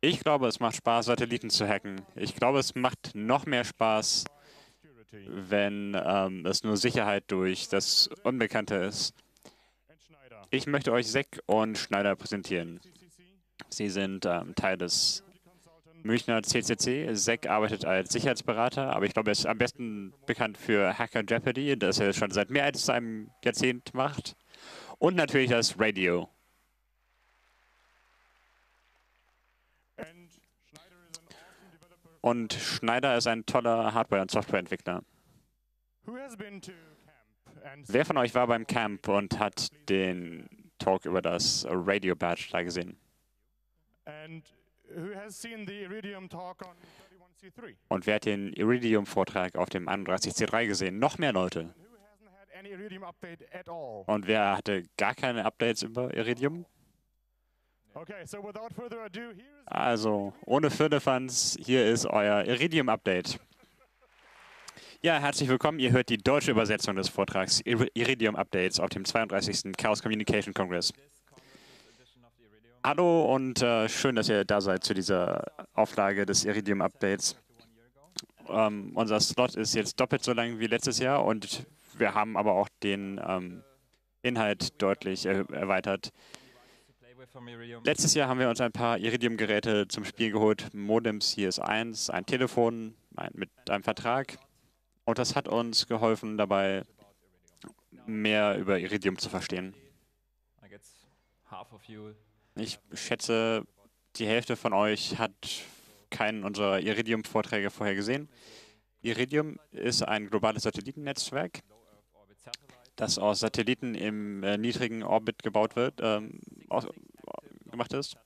Ich glaube, es macht Spaß, Satelliten zu hacken. Ich glaube, es macht noch mehr Spaß, wenn ähm, es nur Sicherheit durch das Unbekannte ist. Ich möchte euch Seck und Schneider präsentieren. Sie sind ähm, Teil des. Münchner CCC. Seck arbeitet als Sicherheitsberater, aber ich glaube, er ist am besten bekannt für Hacker Jeopardy, das er schon seit mehr als einem Jahrzehnt macht. Und natürlich das Radio. And Schneider is an awesome developer Und Schneider ist ein toller Hardware- und Softwareentwickler. Wer von euch war beim Camp und hat den Talk über das Radio Badge da gesehen? and who has seen the Iridium talk on 31C3? Und wer hat den Iridium-Vortrag auf dem 31C3 gesehen? Noch mehr Leute. Und wer hatte gar keine Updates über Iridium? Okay, so without further ado, here is Also, ohne Firlefanz, hier ist euer Iridium-Update. Ja, herzlich willkommen. Ihr hört die deutsche Übersetzung des Vortrags Ir- Iridium-Updates auf dem 32. Chaos Communication Congress. Hallo und äh, schön, dass ihr da seid zu dieser Auflage des Iridium-Updates. Ähm, unser Slot ist jetzt doppelt so lang wie letztes Jahr und wir haben aber auch den ähm, Inhalt deutlich er erweitert. Letztes Jahr haben wir uns ein paar Iridium-Geräte zum Spiel geholt. Modems hier ist eins, ein Telefon ein, mit einem Vertrag. Und das hat uns geholfen, dabei mehr über Iridium zu verstehen. Ich schätze, die Hälfte von euch hat keinen unserer Iridium-Vorträge vorher gesehen. Iridium ist ein globales Satellitennetzwerk, das aus Satelliten im äh, niedrigen Orbit gebaut wird, ähm, aus, gemacht ist.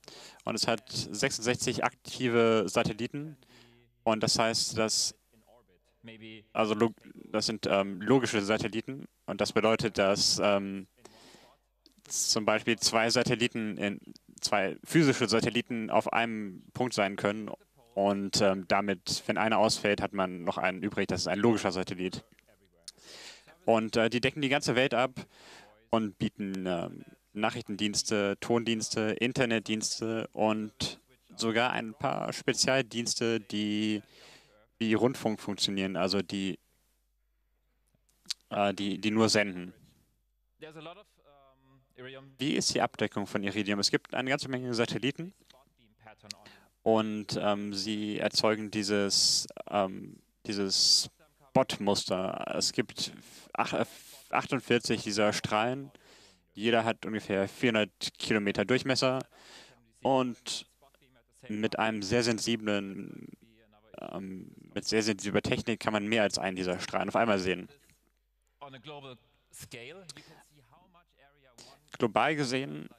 Und es hat 66 aktive Satelliten. Und das heißt, dass also das sind ähm, logische Satelliten. Und das bedeutet, dass ähm, zum Beispiel zwei Satelliten, in, zwei physische Satelliten auf einem Punkt sein können. Und ähm, damit, wenn einer ausfällt, hat man noch einen übrig. Das ist ein logischer Satellit. Und äh, die decken die ganze Welt ab und bieten ähm, Nachrichtendienste, Tondienste, Internetdienste und sogar ein paar Spezialdienste, die wie Rundfunk funktionieren, also die, äh, die, die nur senden. Wie ist die Abdeckung von Iridium? Es gibt eine ganze Menge Satelliten und ähm, sie erzeugen dieses, ähm, dieses Spot-Muster. Es gibt ach, äh, 48 dieser Strahlen. Jeder hat ungefähr 400 Kilometer Durchmesser und mit einem sehr sensiblen, ähm, mit sehr sensibler Technik kann man mehr als einen dieser Strahlen auf einmal sehen. Global gesehen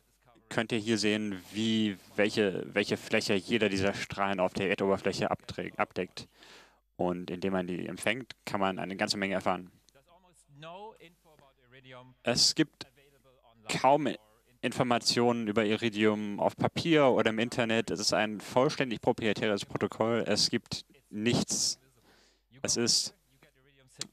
könnt ihr hier sehen, wie, welche, welche Fläche jeder dieser Strahlen auf der Erdoberfläche abdeckt. Und indem man die empfängt, kann man eine ganze Menge erfahren. Es gibt. Kaum Informationen über Iridium auf Papier oder im Internet. Es ist ein vollständig proprietäres Protokoll. Es gibt nichts. Es ist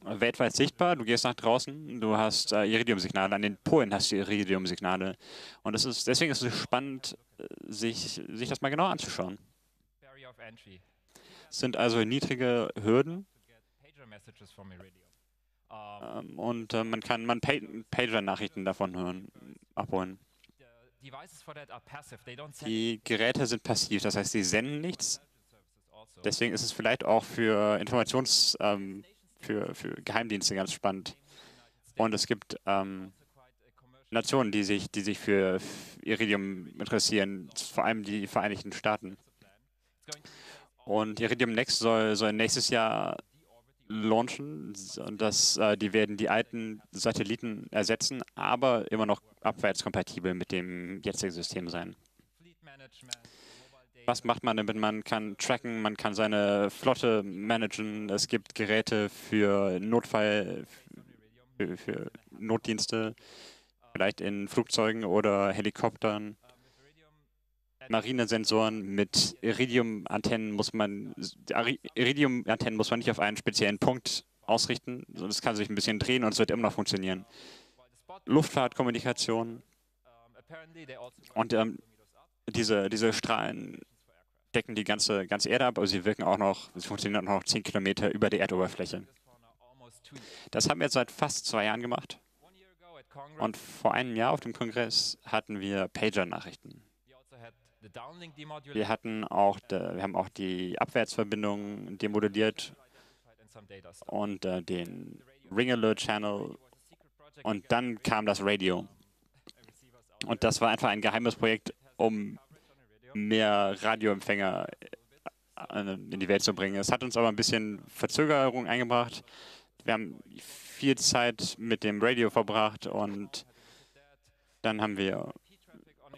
weltweit sichtbar. Du gehst nach draußen, du hast äh, Iridium-Signale. An den Polen hast du Iridium-Signale. Und es ist, deswegen ist es spannend, äh, sich, sich das mal genau anzuschauen. Es sind also niedrige Hürden und äh, man kann man pa Pager-Nachrichten davon hören, abholen. Die Geräte sind passiv, das heißt, sie senden nichts. Deswegen ist es vielleicht auch für Informations-, ähm, für, für Geheimdienste ganz spannend. Und es gibt ähm, Nationen, die sich, die sich für Iridium interessieren, vor allem die Vereinigten Staaten. Und Iridium Next soll, soll nächstes Jahr launchen das, äh, die werden die alten Satelliten ersetzen, aber immer noch abwärtskompatibel mit dem jetzigen System sein. Was macht man damit? Man kann tracken, man kann seine Flotte managen. Es gibt Geräte für Notfall, für, für Notdienste, vielleicht in Flugzeugen oder Helikoptern. Marinesensoren mit Iridium-Antennen muss man, Iridium-Antennen muss man nicht auf einen speziellen Punkt ausrichten, sondern es kann sich ein bisschen drehen und es wird immer noch funktionieren. Luftfahrtkommunikation, Und ähm, diese, diese Strahlen decken die ganze, ganze Erde ab, aber sie wirken auch noch, sie funktionieren auch noch 10 Kilometer über der Erdoberfläche. Das haben wir jetzt seit fast zwei Jahren gemacht. Und vor einem Jahr auf dem Kongress hatten wir Pager-Nachrichten. we also had the downlink demodulated Wir hatten auch, wir haben auch die Abwärtsverbindung demodelliert und äh, den Ring Alert Channel und dann kam das Radio. Und das war einfach ein geheimes Projekt, um mehr Radioempfänger äh, in die Welt zu bringen. Es hat uns aber ein bisschen Verzögerung eingebracht. Wir haben viel Zeit mit dem Radio verbracht und dann haben wir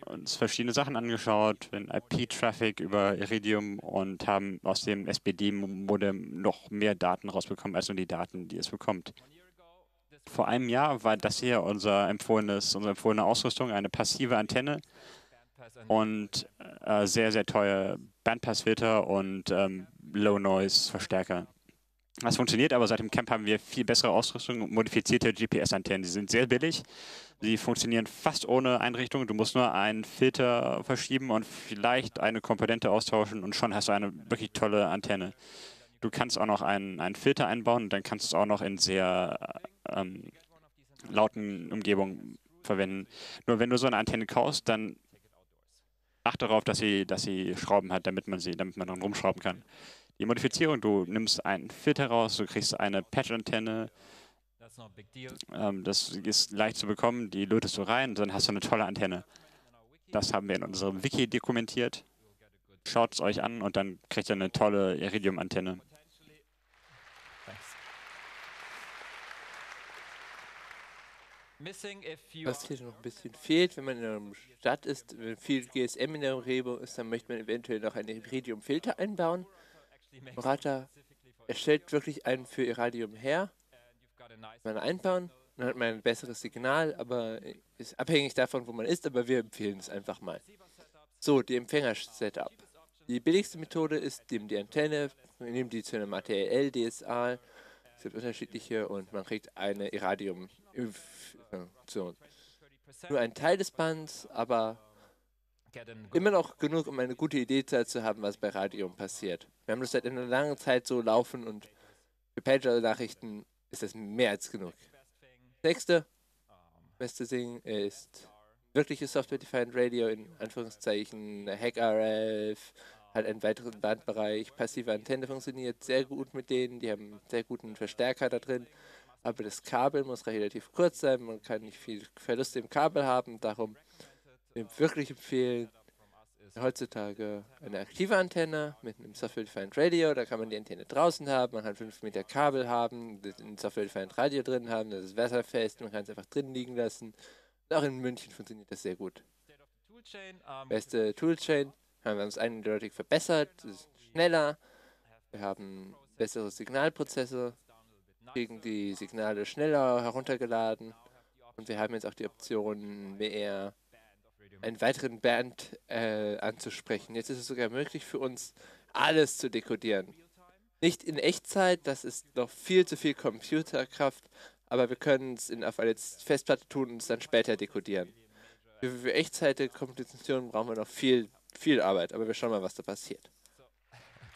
uns verschiedene Sachen angeschaut, den IP-Traffic über Iridium und haben aus dem SPD-Modem noch mehr Daten rausbekommen, als nur die Daten, die es bekommt. Vor einem Jahr war das hier unser empfohlenes, unsere empfohlene Ausrüstung, eine passive Antenne und äh, sehr, sehr teure Bandpassfilter und ähm, Low-Noise-Verstärker. Das funktioniert, aber seit dem Camp haben wir viel bessere Ausrüstung und modifizierte GPS-Antennen. Die sind sehr billig. Sie funktionieren fast ohne Einrichtung. Du musst nur einen Filter verschieben und vielleicht eine Komponente austauschen und schon hast du eine wirklich tolle Antenne. Du kannst auch noch einen, einen Filter einbauen und dann kannst du es auch noch in sehr ähm, lauten Umgebungen verwenden. Nur wenn du so eine Antenne kaufst, dann achte darauf, dass sie, dass sie Schrauben hat, damit man sie, damit man dran rumschrauben kann. Die Modifizierung, du nimmst einen Filter raus, du kriegst eine Patch-Antenne, ähm, das ist leicht zu bekommen, die lötest du rein, dann hast du eine tolle Antenne. Das haben wir in unserem Wiki dokumentiert. Schaut es euch an und dann kriegt ihr eine tolle Iridium-Antenne. Was hier noch ein bisschen fehlt, wenn man in einer Stadt ist, wenn viel GSM in der Umgebung ist, dann möchte man eventuell noch einen Iridium-Filter einbauen. Actually make Murata specifically for Er stellt wirklich einen für Iridium her, man einbauen, dann hat man ein besseres Signal, aber ist abhängig davon, wo man ist, aber wir empfehlen es einfach mal. So, die Empfänger-Setup. Die billigste Methode ist, nehmen die Antenne, nehmen die zu einem ATL, DSA, es gibt unterschiedliche und man kriegt eine Iridium-Funktion. Nur ein Teil des Bands, aber immer noch genug, um eine gute Idee zu haben, was bei Radium passiert. Wir haben das seit einer langen Zeit so laufen und für Pager-Nachrichten ist das mehr als genug. thing. Nächste, beste Ding ist wirkliches Software-Defined Radio in Anführungszeichen, Hack-RF, hat einen weiteren Bandbereich, passive Antenne funktioniert sehr gut mit denen, die haben einen sehr guten Verstärker da drin, aber das Kabel muss relativ kurz sein, man kann nicht viel Verluste im Kabel haben, darum wirklich empfehlen, heutzutage eine aktive Antenne mit einem Software-Defined Radio. Da kann man die Antenne draußen haben, man kann 5 Meter Kabel haben, ein Software-Defined Radio drin haben, das ist wasserfest, man kann es einfach drin liegen lassen. Und auch in München funktioniert das sehr gut. Beste Toolchain haben wir uns eindeutig verbessert, es ist schneller, wir haben bessere Signalprozesse, kriegen die Signale schneller heruntergeladen und wir haben jetzt auch die Option, mehr einen weiteren Band äh, anzusprechen. Jetzt ist es sogar möglich für uns, alles zu dekodieren. Nicht in Echtzeit, das ist noch viel zu viel Computerkraft, aber wir können es auf eine Festplatte tun und es dann später dekodieren. Für, für Echtzeit-Komposition brauchen wir noch viel, viel Arbeit, aber wir schauen mal, was da passiert. Continuing on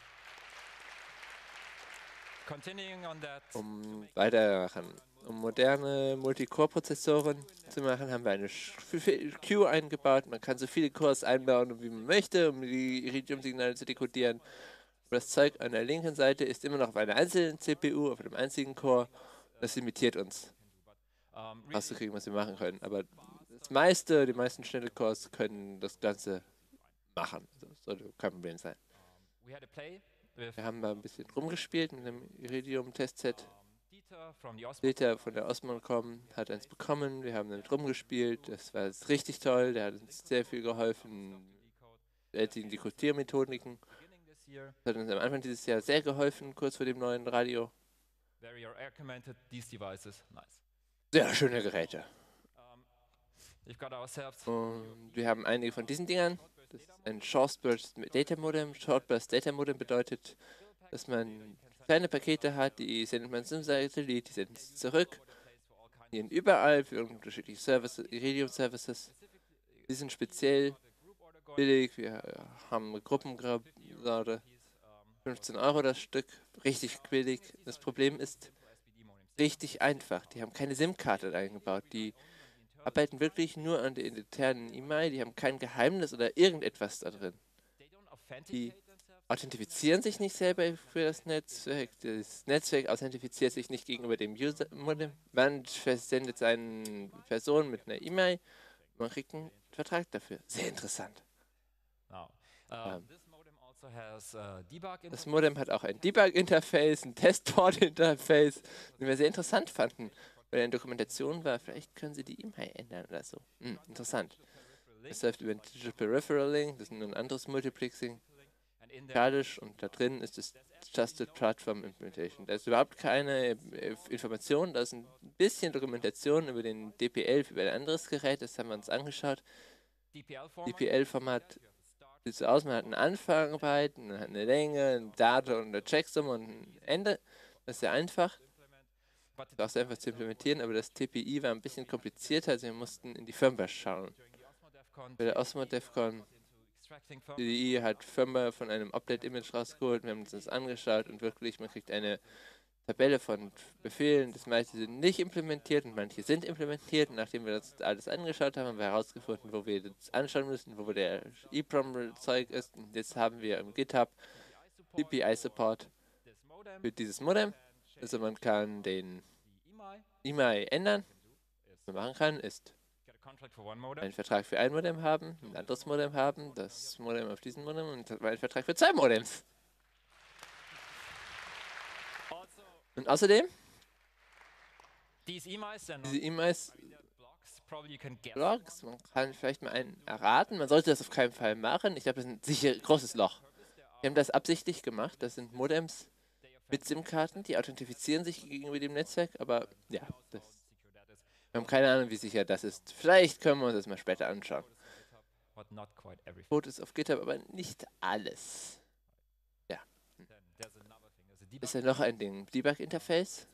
that, Um weitermachen. Um moderne Multicore-Prozessoren zu machen, haben wir eine Queue eingebaut. Man kann so viele Cores einbauen, wie man möchte, um die Iridium-Signale zu dekodieren. Aber das Zeug an der linken Seite ist immer noch auf einer einzelnen CPU, auf einem einzigen Core. Das limitiert uns, rauszukriegen, was wir machen können. Aber das meiste, die meisten schnelle Cores können das Ganze machen. Das sollte kein Problem sein. Wir haben mal ein bisschen rumgespielt mit einem Iridium-Testset. um, Dieter von der Osman.com hat eins bekommen, wir haben damit rumgespielt, das war jetzt richtig toll, der hat uns sehr viel geholfen, die Dekodiermethodiken, das hat uns am Anfang dieses Jahr sehr geholfen, kurz vor dem neuen Radio. Sehr schöne Geräte. Und wir haben einige von diesen Dingern. Das ein Shortburst Data Modem. Shortburst Data Modem bedeutet, dass man kleine Pakete hat, die sendet man zum Satellit, die sendet sie zurück. Die sind überall für unterschiedliche Services, Iridium Services. Die sind speziell billig. Wir haben Gruppengrade, 15 Euro das Stück, richtig billig. Das Problem ist richtig einfach. Die haben keine SIM-Karte eingebaut. Die arbeiten wirklich nur an der internen E-Mail. Die haben kein Geheimnis oder irgendetwas da drin. Die authentifizieren sich nicht selber für das Netzwerk. Das Netzwerk authentifiziert sich nicht gegenüber dem User-Modem. Man versendet seine Person mit einer E-Mail. Man kriegt einen Vertrag dafür. Sehr interessant. Ähm, das Modem hat auch ein Debug-Interface, ein Testport-Interface, den wir sehr interessant fanden, weil in der Dokumentation war, vielleicht können Sie die E-Mail ändern oder so. Hm, interessant. Es läuft über ein Digital Peripheral Link, das ist ein anderes Multiplexing. Kadisch und da drin ist das Trusted Platform Implementation. Da ist überhaupt keine äh, Information, da ist ein bisschen Dokumentation über den DPL über ein anderes Gerät, das haben wir uns angeschaut. DPL-Format sieht so aus, man hat einen Anfang bei, man hat eine Länge, ein Datum und eine Checksum und ein Ende. Das ist sehr einfach. Das einfach zu implementieren, aber das TPI war ein bisschen komplizierter, also wir mussten in die Firmware schauen. Bei der Osmo DEFCON die hat Firmware von einem Update-Image rausgeholt, wir haben uns das angeschaut und wirklich, man kriegt eine Tabelle von Befehlen. Das meiste sind nicht implementiert und manche sind implementiert. Und nachdem wir das alles angeschaut haben, haben wir herausgefunden, wo wir das anschauen müssen, wo der EEPROM-Zeug ist. Und jetzt haben wir im GitHub DPI-Support für dieses Modem. Also man kann den E-Mail ändern. Was man machen kann, ist einen Vertrag für ein Modem haben, ein anderes Modem haben, das Modem auf diesem Modem und einen Vertrag für zwei Modems. Und außerdem, diese E-Mails, Blogs, man kann vielleicht mal einen erraten, man sollte das auf keinen Fall machen. Ich glaube, das ist ein sicher großes Loch. Wir haben das absichtlich gemacht, das sind Modems mit SIM-Karten, die authentifizieren sich gegenüber dem Netzwerk, aber ja, das, wir haben keine Ahnung, wie sicher das ist. Vielleicht können wir uns das mal später anschauen. Code ist auf GitHub, aber nicht alles. Ist ja noch ein Ding. Debug-Interface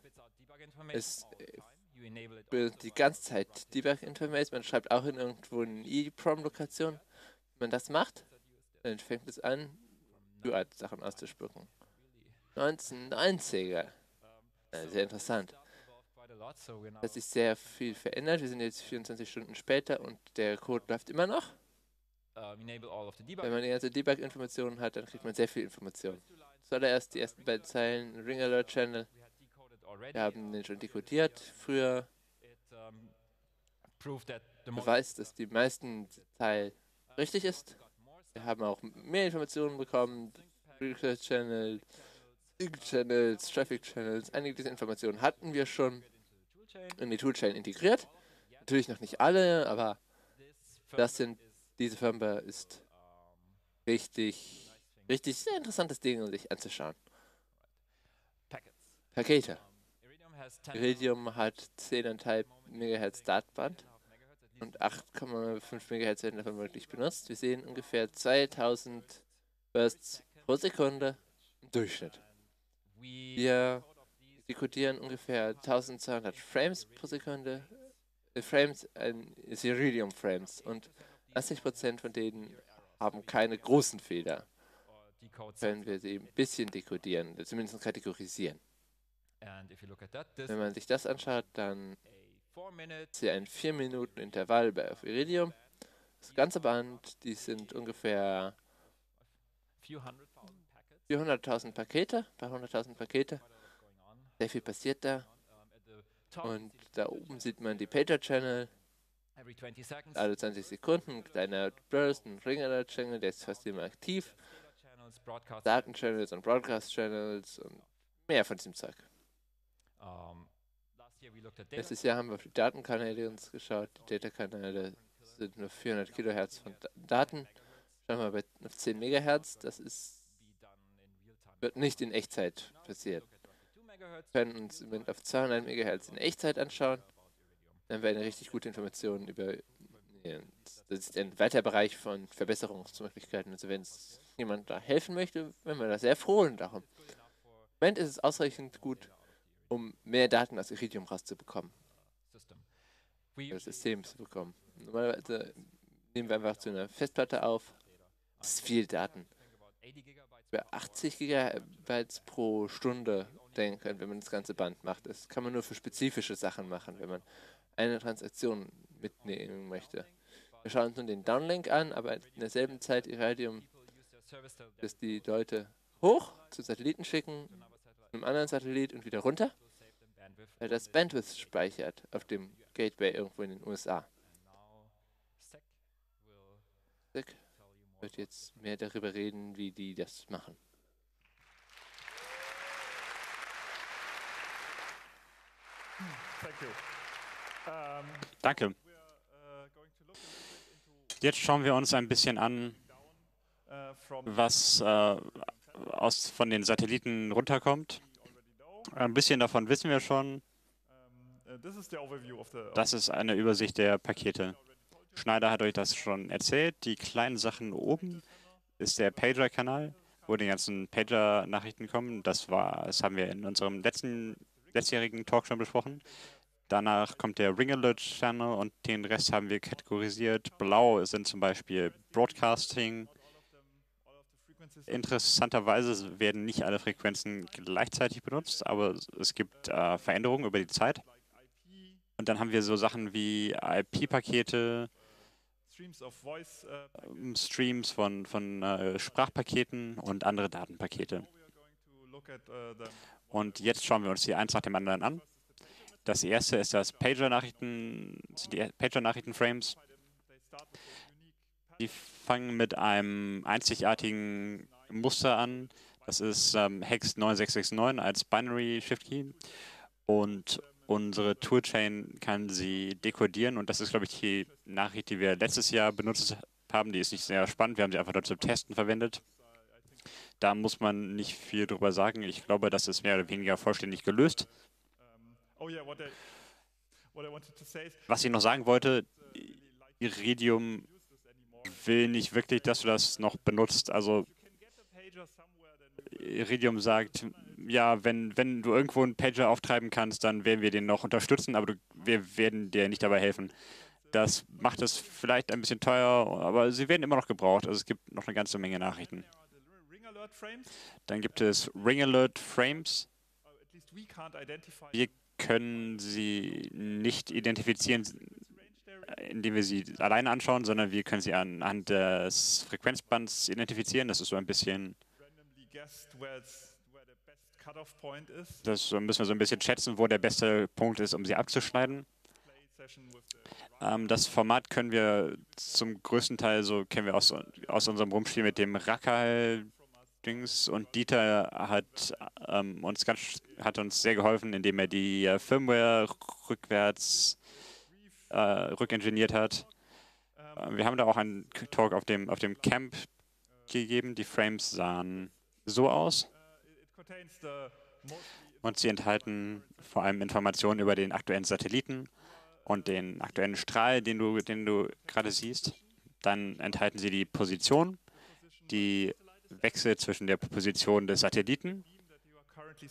ist äh, die ganze Zeit Debug-Interface. Man schreibt auch in irgendwo eine EEPROM-Lokation. Wenn man das macht, dann fängt es an, UI-Sachen auszuspucken. 1990er. Ja, sehr interessant. Es hat sich sehr viel verändert. Wir sind jetzt 24 Stunden später und der Code läuft immer noch. Wenn man die ganze Debug-Informationen hat, dann kriegt man sehr viel Information. Zuallererst die ersten beiden Zeilen Ring Alert Channel. Wir haben den schon dekodiert früher. Beweist, dass die meisten Teil richtig ist. Wir haben auch mehr Informationen bekommen. Research Channel, Channels, Traffic Channels. Einige dieser Informationen hatten wir schon in die Toolchain integriert. Natürlich noch nicht alle, aber das sind, diese Firmware ist richtig Richtig sehr interessantes Ding, um sich anzuschauen. Pakete. Iridium hat 10,5 MHz Datenband und 8,5 MHz werden davon wirklich benutzt. Wir sehen ungefähr 2000 Bursts pro Sekunde im Durchschnitt. Wir dekodieren ungefähr 1200 Frames pro Sekunde. Äh, Frames, äh, Iridium Frames und 80% von denen haben keine großen Fehler können wir sie ein bisschen dekodieren, zumindest kategorisieren. Wenn man sich das anschaut, dann ist hier ein 4 Minuten Intervall bei auf Iridium. Das ganze Band, die sind ungefähr 400.000 Pakete, bei 100.000 Pakete. Sehr viel passiert da. Und da oben sieht man die Pager-Channel. Alle 20 Sekunden, ein kleiner Burst, ein Ring-Alert-Channel, der ist fast immer aktiv. Datenchannels und Broadcast-Channels und mehr von diesem Zeug. Letztes Jahr haben wir auf die Datenkanäle uns geschaut. Die Datakanäle sind nur 400 Kilohertz von Daten. Schauen wir bei auf 10 Megahertz. Das ist, wird nicht in Echtzeit passieren. Wir können uns im Moment auf 200 Megahertz in Echtzeit anschauen. Dann eine richtig gute Information über. Das ist ein weiter Bereich von Verbesserungsmöglichkeiten. Also wenn es jemand da helfen möchte, wären wir da sehr froh darum. Im Moment ist es ausreichend gut, um mehr Daten aus Iridium rauszubekommen. Das System zu bekommen. Normalerweise nehmen wir einfach zu einer Festplatte auf. Das ist viel Daten. Über 80 Gigabytes pro Stunde denken, wenn man das ganze Band macht. Das kann man nur für spezifische Sachen machen, wenn man eine Transaktion mitnehmen möchte. Wir schauen uns nun den Downlink an, aber in derselben Zeit Iridium, dass die Leute hoch zu Satelliten schicken, einem anderen Satellit und wieder runter, weil das Bandwidth speichert auf dem Gateway irgendwo in den USA. SEC wird jetzt mehr darüber reden, wie die das machen. Thank you. Um, Danke. we're uh, Jetzt schauen wir uns ein bisschen an, uh, from was äh, aus, von den Satelliten runterkommt. already know. Ein bisschen davon wissen wir schon. This is the overview of the. of Das ist eine Übersicht der Pakete. Schneider hat euch das schon erzählt. Die kleinen Sachen oben ist der Pager-Kanal, wo die ganzen Pager-Nachrichten kommen. Das war, das haben wir in unserem letzten letztjährigen Talk schon besprochen. Danach kommt der Ring Alert Channel und den Rest haben wir kategorisiert. Blau sind zum Beispiel Broadcasting. Interessanterweise werden nicht alle Frequenzen gleichzeitig benutzt, aber es gibt äh, Veränderungen über die Zeit. Und dann haben wir so Sachen wie IP-Pakete, streams. Uh, ähm, Streams von, von äh, Sprachpaketen und andere Datenpakete. them. Und jetzt schauen wir uns die eins nach dem anderen an. Das erste ist das Pager-Nachrichten, sind die Pager-Nachrichten-Frames. Die fangen mit einem einzigartigen Muster an. Das ist ähm, Hex 9669 als Binary Shift Key. Und unsere Toolchain kann sie dekodieren. Und das ist, glaube ich, die Nachricht, die wir letztes Jahr benutzt haben. Die ist nicht sehr spannend. Wir haben sie einfach dort zum Testen verwendet. Da muss man nicht viel drüber sagen. Ich glaube, das ist mehr oder weniger vollständig gelöst. Oh Was ich noch sagen wollte, Iridium will nicht wirklich, dass du das noch benutzt. Also Iridium sagt, ja, wenn, wenn du irgendwo einen Pager auftreiben kannst, dann werden wir den noch unterstützen, aber du, wir werden dir nicht dabei helfen. Das macht es vielleicht ein bisschen teuer, aber sie werden immer noch gebraucht. Also es gibt noch eine ganze Menge Nachrichten. Dann gibt es Ring Alert Frames. Wir können sie nicht identifizieren, indem wir sie alleine anschauen, sondern wir können sie anhand des Frequenzbands identifizieren. Das ist so ein bisschen, das müssen wir so ein bisschen schätzen, wo der beste Punkt ist, um sie abzuschneiden. Ähm, das Format können wir zum größten Teil so kennen wir aus, aus unserem Rumspiel mit dem Rackal-Dings und Dieter hat ähm, uns ganz hat uns sehr geholfen, indem er die äh, Firmware rückwärts äh, rückingeniert hat. Äh, wir haben da auch einen Talk auf dem auf dem Camp gegeben. Die Frames sahen so aus und sie enthalten vor allem Informationen über den aktuellen Satelliten und den aktuellen Strahl, den du, den du gerade siehst. Dann enthalten sie die Position, die Wechsel zwischen der Position des Satelliten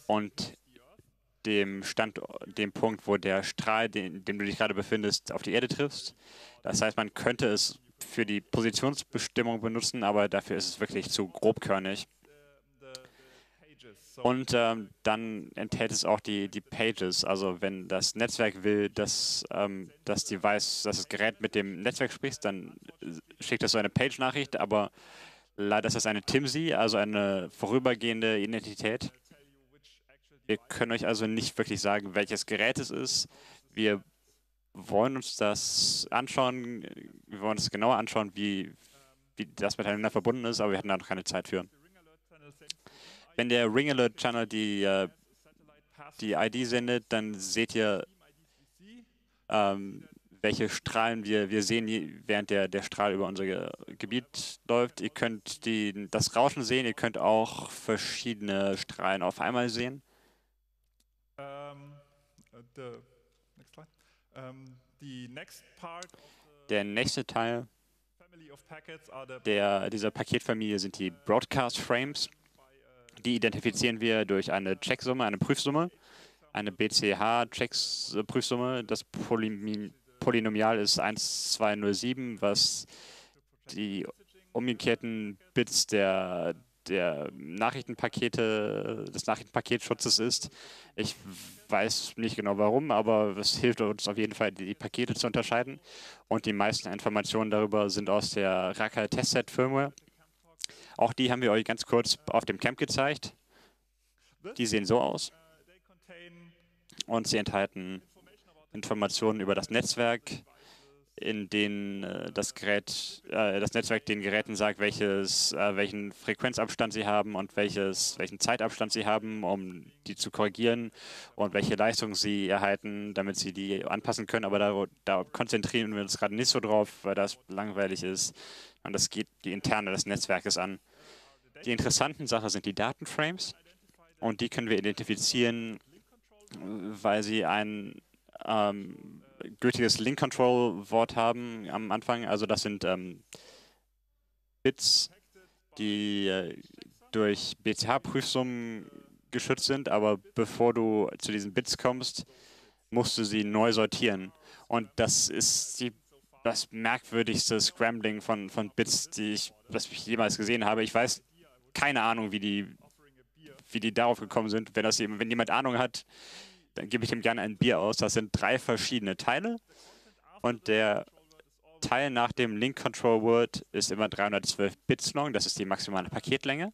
und dem Stand, dem Punkt, wo der Strahl, den, dem du dich gerade befindest, auf die Erde triffst. Das heißt, man könnte es für die Positionsbestimmung benutzen, aber dafür ist es wirklich zu grobkörnig. the, the pages. So Und ähm, dann enthält es auch die, die Pages. Also wenn das Netzwerk will, dass ähm, das Device, dass das Gerät mit dem Netzwerk spricht, dann schickt es so eine Page-Nachricht, aber leider ist das eine TIMSI, also eine vorübergehende Identität. Wir können euch also nicht wirklich sagen, welches Gerät es ist. Wir wollen uns das anschauen, wir wollen uns genauer anschauen, wie, wie das miteinander verbunden ist, aber wir hatten da noch keine Zeit für. ring alert channel sends the Wenn der Ring Alert Channel die äh, die ID sendet, dann seht ihr, ähm, welche Strahlen wir, wir sehen, während der, der Strahl über unser Ge Gebiet läuft. Ihr könnt die, das Rauschen sehen, ihr könnt auch verschiedene Strahlen auf einmal sehen. Um, the next slide. Um, the next part of Der nächste Teil der, dieser Paketfamilie sind die Broadcast Frames. Die identifizieren wir durch eine Checksumme, eine Prüfsumme, eine BCH-Prüfsumme. Das Polymi Polynomial ist 1207, was die umgekehrten Bits der, der Nachrichtenpakete, des Nachrichtenpaketschutzes ist. Ich weiß nicht genau warum, aber es hilft uns auf jeden Fall, die Pakete zu unterscheiden. Und die meisten Informationen darüber sind aus der Raka Testset Firmware. Auch die haben wir euch ganz kurz auf dem Camp gezeigt. Die sehen so aus und sie enthalten Informationen über das Netzwerk, in denen äh, das Gerät, äh, das Netzwerk den Geräten sagt, welches, äh, welchen Frequenzabstand sie haben und welches, welchen Zeitabstand sie haben, um die zu korrigieren und welche Leistung sie erhalten, damit sie die anpassen können. Aber da, da konzentrieren wir uns gerade nicht so drauf, weil das langweilig ist. Und das geht die Interne des Netzwerkes an. Die interessanten Sachen sind die Datenframes und die können wir identifizieren, weil sie ein ähm, gültiges Link-Control-Wort haben am Anfang. Also das sind ähm, Bits, die äh, durch BCH-Prüfsummen geschützt sind, aber bevor du zu diesen Bits kommst, musst du sie neu sortieren. Und das ist die, das merkwürdigste Scrambling von, von Bits, die ich, das ich jemals gesehen habe. Ich weiß keine Ahnung, wie die, wie die darauf gekommen sind. Wenn, das, wenn jemand Ahnung hat, gebe ich ihm gerne ein Bier aus. Das sind drei verschiedene Teile und der Teil nach dem Link Control Word ist immer 312 Bits long. Das ist die maximale Paketlänge.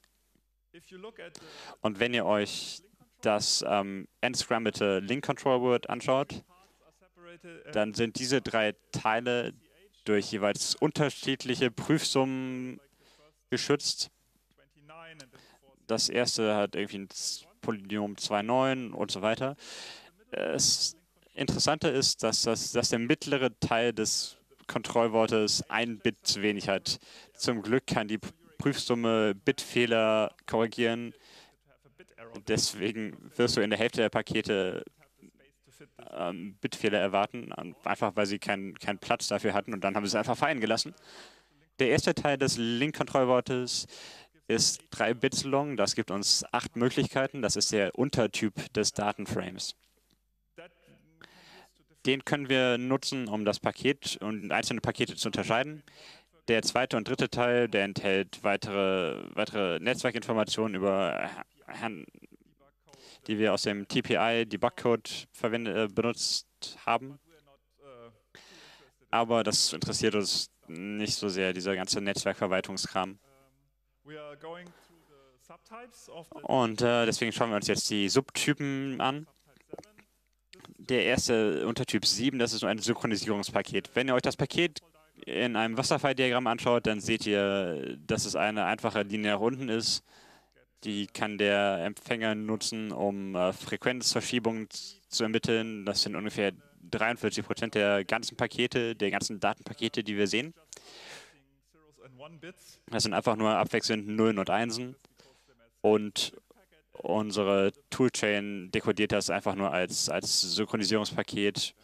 Und wenn ihr euch das ähm, entscrambelte Link Control Word anschaut, dann sind diese drei Teile durch jeweils unterschiedliche Prüfsummen geschützt. 29 and the before Das erste hat irgendwie ein Polynom 2,9 und so weiter. Das Interessante ist, dass, das, dass der mittlere Teil des Kontrollwortes ein Bit zu wenig hat. Zum Glück kann die Prüfsumme Bitfehler korrigieren. Deswegen wirst du in der Hälfte der Pakete ähm, Bitfehler erwarten, ähm, einfach weil sie keinen keinen Platz dafür hatten und dann haben sie es einfach fallen gelassen. Der erste Teil des Link-Kontrollwortes ist drei Bits long. Das gibt uns acht Möglichkeiten. Das ist der Untertyp des Datenframes. Den können wir nutzen, um das Paket und einzelne Pakete zu unterscheiden. Der zweite und dritte Teil, der enthält weitere, weitere Netzwerkinformationen über die wir aus dem TPI Debug-Code äh, benutzt haben. Aber das interessiert uns nicht so sehr, dieser ganze Netzwerkverwaltungskram. Und äh, deswegen schauen wir uns jetzt die Subtypen an. Der erste Untertyp 7, das ist so ein Synchronisierungspaket. Wenn ihr euch das Paket in einem Wasserfalldiagramm anschaut, dann seht ihr, dass es eine einfache Linie nach unten ist. Die kann der Empfänger nutzen, um äh, Frequenzverschiebungen zu ermitteln. Das sind ungefähr 43 Prozent der ganzen Pakete, der ganzen Datenpakete, die wir sehen. zeros and one bits. Das sind einfach nur abwechselnd Nullen und Einsen. Und unsere Toolchain dekodiert das einfach nur als, als Synchronisierungspaket.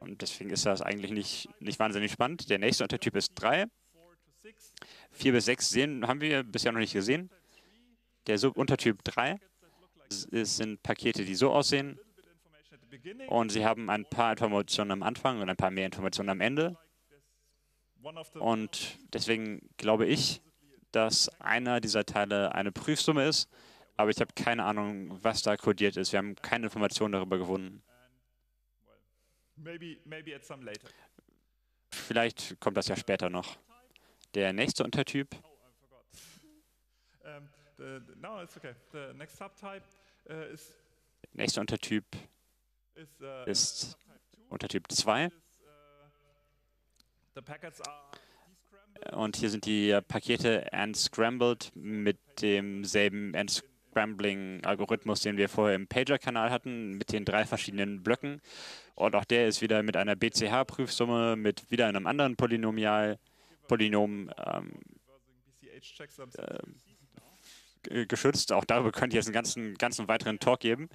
Und deswegen ist das eigentlich nicht, nicht wahnsinnig spannend. Der nächste Untertyp ist 3. Four to six. 4 bis 6 sehen, haben wir bisher noch nicht gesehen. Der Subuntertyp 3 s- es sind Pakete, die so aussehen. Und sie haben ein paar Informationen am Anfang und ein paar mehr Informationen am Ende. Und deswegen glaube ich, dass einer dieser Teile eine Prüfsumme ist, aber ich habe keine Ahnung, was da kodiert ist. Wir haben keine Informationen darüber gefunden. later. Vielleicht kommt das ja später noch. Der nächste Untertyp Oh, next subtype uh, nächste Untertyp uh, ist. Untertyp 2. Is, uh, the packets are descrambled. Und hier sind die äh, Pakete unscrambled mit demselben Unscrambling-Algorithmus, den wir vorher im Pager-Kanal hatten, mit den drei verschiedenen Blöcken. Und auch der ist wieder mit einer BCH-Prüfsumme, mit wieder einem anderen Polynomial, Polynom ähm, g- geschützt. Auch darüber könnt ihr jetzt einen ganzen, ganzen weiteren Talk geben.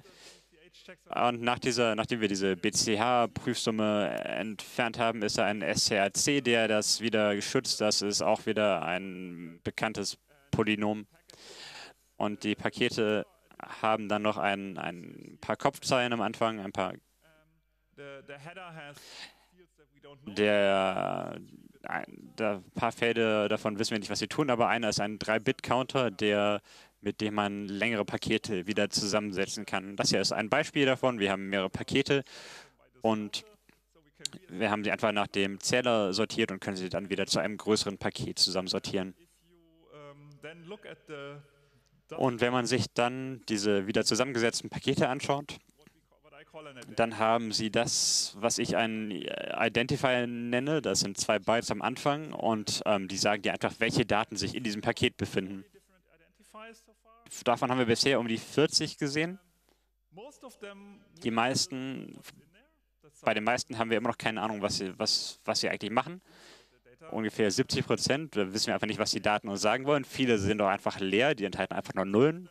Und nach dieser, nachdem wir diese BCH-Prüfsumme entfernt haben, ist da ein SCRC, der das wieder geschützt. Das ist auch wieder ein bekanntes Polynom. Und die Pakete haben dann noch ein, ein paar Kopfzeilen am Anfang, ein paar der ein, ein paar Felder davon wissen wir nicht, was sie tun, aber einer ist ein 3-Bit-Counter, der mit dem man längere Pakete wieder zusammensetzen kann. Das hier ist ein Beispiel davon. Wir haben mehrere Pakete und wir haben sie einfach nach dem Zähler sortiert und können sie dann wieder zu einem größeren Paket zusammensortieren. Und wenn man sich dann diese wieder zusammengesetzten Pakete anschaut, dann haben Sie das, was ich einen Identifier nenne. Das sind zwei Bytes am Anfang und ähm, die sagen dir einfach, welche Daten sich in diesem Paket befinden. Davon haben wir bisher um die 40 gesehen. Die meisten, bei den meisten haben wir immer noch keine Ahnung, was sie, was, was sie eigentlich machen. Ungefähr 70 Prozent, wissen wir einfach nicht, was die Daten uns sagen wollen. Viele sind auch einfach leer, die enthalten einfach nur Nullen.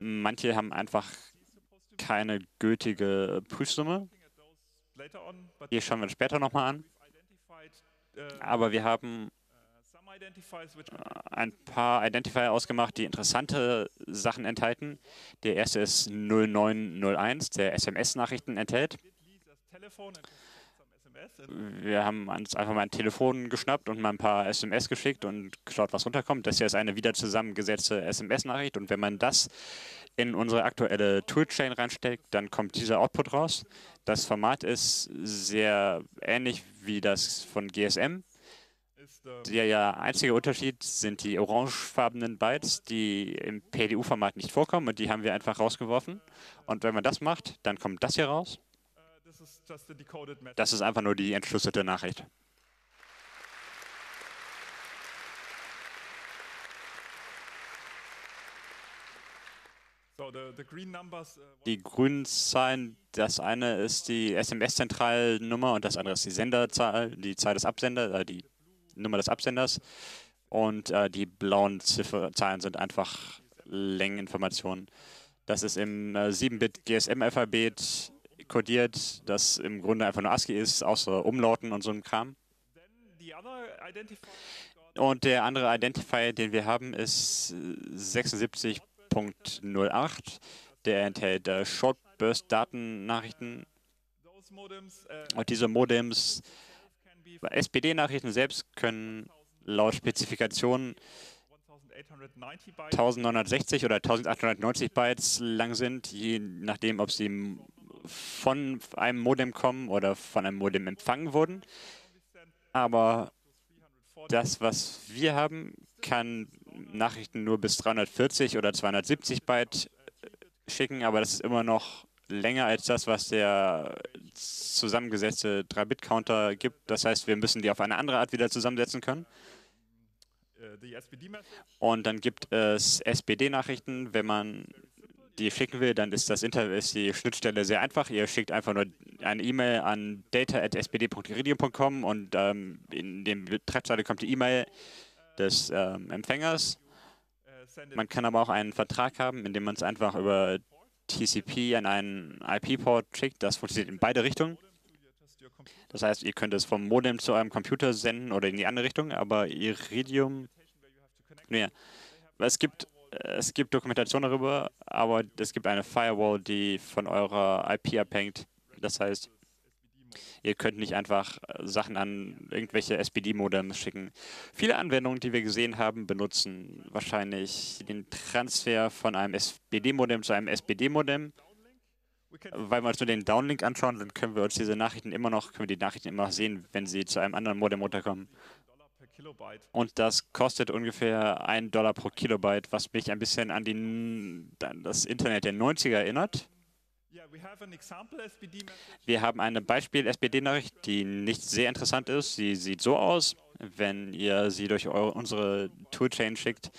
Manche haben einfach keine gültige Prüfsumme. Die schauen wir später nochmal an. Aber wir haben ein paar Identifier ausgemacht, die interessante Sachen enthalten. Der erste ist 0901, der SMS-Nachrichten enthält. Wir haben uns einfach mal ein Telefon geschnappt und mal ein paar SMS geschickt und geschaut, was runterkommt. Das hier ist eine wieder zusammengesetzte SMS-Nachricht und wenn man das in unsere aktuelle Toolchain reinsteckt, dann kommt dieser Output raus. Das Format ist sehr ähnlich wie das von GSM. Der einzige Unterschied sind die orangefarbenen Bytes, die im PDU-Format nicht vorkommen und die haben wir einfach rausgeworfen. Und wenn man das macht, dann kommt das hier raus. Das ist einfach nur die entschlüsselte Nachricht. Die grünen Zahlen, das eine ist die SMS-Zentralnummer und das andere ist die Senderzahl, die Zahl des Absenders, äh, die Nummer des Absenders. Und äh, die blauen Ziffer Zahlen sind einfach Längeninformationen. Das ist im äh, 7-Bit GSM-Alphabet kodiert, das im Grunde einfach nur ASCII ist, außer Umlauten und so einem Kram. Und der andere Identifier, den wir haben, ist 76.08. Der enthält äh, Short Burst Datennachrichten. Und diese Modems, SPD-Nachrichten selbst können laut Spezifikation 1960 oder 1890 Bytes lang sind, je nachdem, ob sie von einem Modem kommen oder von einem Modem empfangen wurden. Aber das, was wir haben, kann Nachrichten nur bis 340 oder 270 Byte schicken, aber das ist immer noch länger als das, was der zusammengesetzte 3-Bit-Counter gibt. Das heißt, wir müssen die auf eine andere Art wieder zusammensetzen können. Und dann gibt es SPD-Nachrichten, wenn man die schicken will, dann ist, das ist die Schnittstelle sehr einfach. Ihr schickt einfach nur eine E-Mail an data.spd.iridium.com und ähm, in dem Betreffzeile kommt die E-Mail des ähm, Empfängers. Man kann aber auch einen Vertrag haben, in dem man es einfach über TCP an einen IP-Port schickt. Das funktioniert in beide Richtungen. Das heißt, ihr könnt es vom Modem zu eurem Computer senden oder in die andere Richtung, aber Iridium. Ja, es gibt es gibt Dokumentation darüber, aber es gibt eine Firewall, die von eurer IP abhängt. Das heißt, ihr könnt nicht einfach Sachen an irgendwelche SPD-Modems schicken. Viele Anwendungen, die wir gesehen haben, benutzen wahrscheinlich den Transfer von einem SPD-Modem zu einem SPD-Modem. Weil wir uns nur den Downlink anschauen, dann können wir uns diese Nachrichten immer noch, können wir die Nachrichten immer noch sehen, wenn sie zu einem anderen Modem runterkommen. Und das kostet ungefähr 1 Dollar pro Kilobyte, was mich ein bisschen an, die, an das Internet der 90er erinnert. Wir haben eine Beispiel-SPD-Nachricht, die nicht sehr interessant ist. Sie sieht so aus, wenn ihr sie durch eure, unsere Toolchain schickt.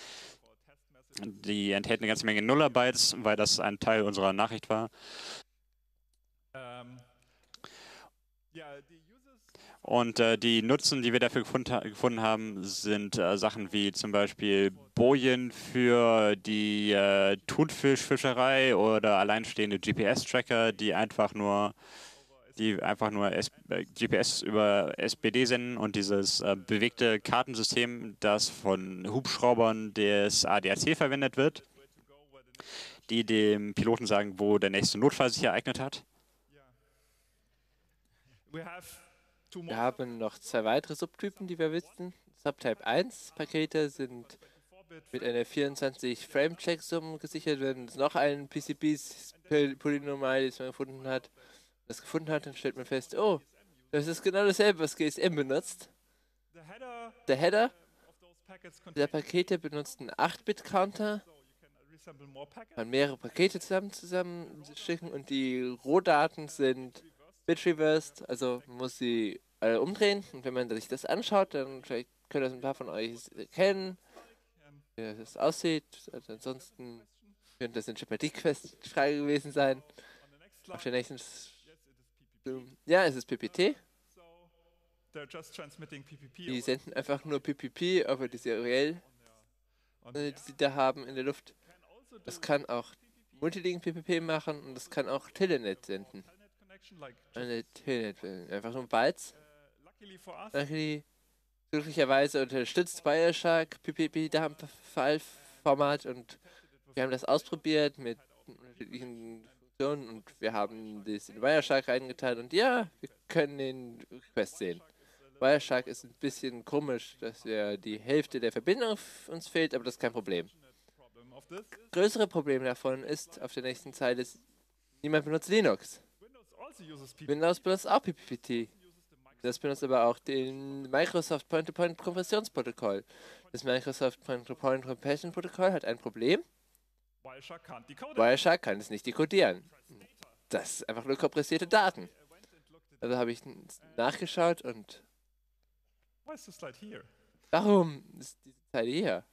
Die enthält eine ganze Menge Nullerbytes, weil das ein Teil unserer Nachricht war. Ähm, ja, die und äh, die Nutzen, die wir dafür gefund, gefunden haben, sind äh, Sachen wie zum Beispiel Bojen für die äh, Thunfischfischerei oder alleinstehende GPS-Tracker, die einfach nur die einfach nur S GPS äh, über SPD senden und dieses äh, bewegte Kartensystem, das von Hubschraubern des ADAC verwendet wird, die dem Piloten sagen, wo der nächste Notfall sich ereignet hat. two Wir haben noch zwei weitere Subtypen, die wir wissen. Subtype 1 Pakete sind 4-bit mit einer 24 Frame Checksum gesichert, wenn es noch ein PCBs Polynomial, das man gefunden hat, das gefunden hat, dann stellt man fest, oh, das ist genau dasselbe, was GSM benutzt. Der Header der Pakete benutzt einen 8-Bit-Counter, so you can reassemble more packets. kann mehrere Pakete zusammen zusammenschicken und die Rohdaten sind bit-reversed, also man muss sie alle umdrehen und wenn man sich das anschaut, dann vielleicht können das ein paar von euch erkennen, wie das aussieht. Also ansonsten könnte das in Jeopardy-Quest-Frage gewesen sein. Auf der nächsten. Ja, es ist PPT. Die senden einfach nur PPP über die Serial, on äh, die sie da haben in der Luft. Das kann auch Multilink PPP machen und das kann auch Telenet senden. Eine Telenet, einfach nur Bytes. Luckily glücklicherweise unterstützt Wireshark PPP File-Format und wir haben das ausprobiert mit unterschiedlichen Funktionen und wir haben das in Wireshark reingetan und ja, wir können den Request sehen. Wireshark ist ein bisschen komisch, dass ja die Hälfte der Verbindung uns fehlt, aber das ist kein Problem. Größere Problem davon ist, auf der nächsten Zeile ist, niemand benutzt Linux. Windows also benutzt auch PPT. Das benutzt aber auch den Microsoft Point-to-Point Kompressionsprotokoll. Das Microsoft Point-to-Point Compression Protokoll hat ein Problem. Wireshark kann es nicht dekodieren. Das ist einfach nur kompressierte Daten. Also habe ich nachgeschaut und warum ist diese Zeile hier?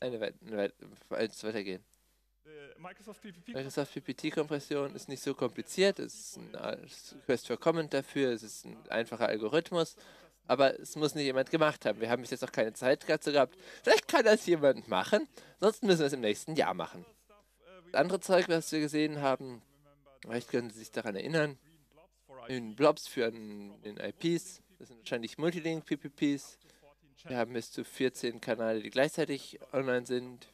Eine, weit- eine eins weitergehen. The Microsoft PPT-Kompression ist nicht so kompliziert. Es ist ein äh, Request for Comment dafür. Es ist ein einfacher Algorithmus. Aber es muss nicht jemand gemacht haben. Wir haben bis jetzt noch keine Zeit dazu gehabt. Vielleicht kann das jemand machen. Ansonsten müssen wir es im nächsten Jahr machen. Das andere Zeug, was wir gesehen haben, vielleicht können Sie sich daran erinnern, in Blobs führen in IPs. Das sind wahrscheinlich Multilink-PPPs. Wir haben bis zu 14 Kanäle, die gleichzeitig online sind.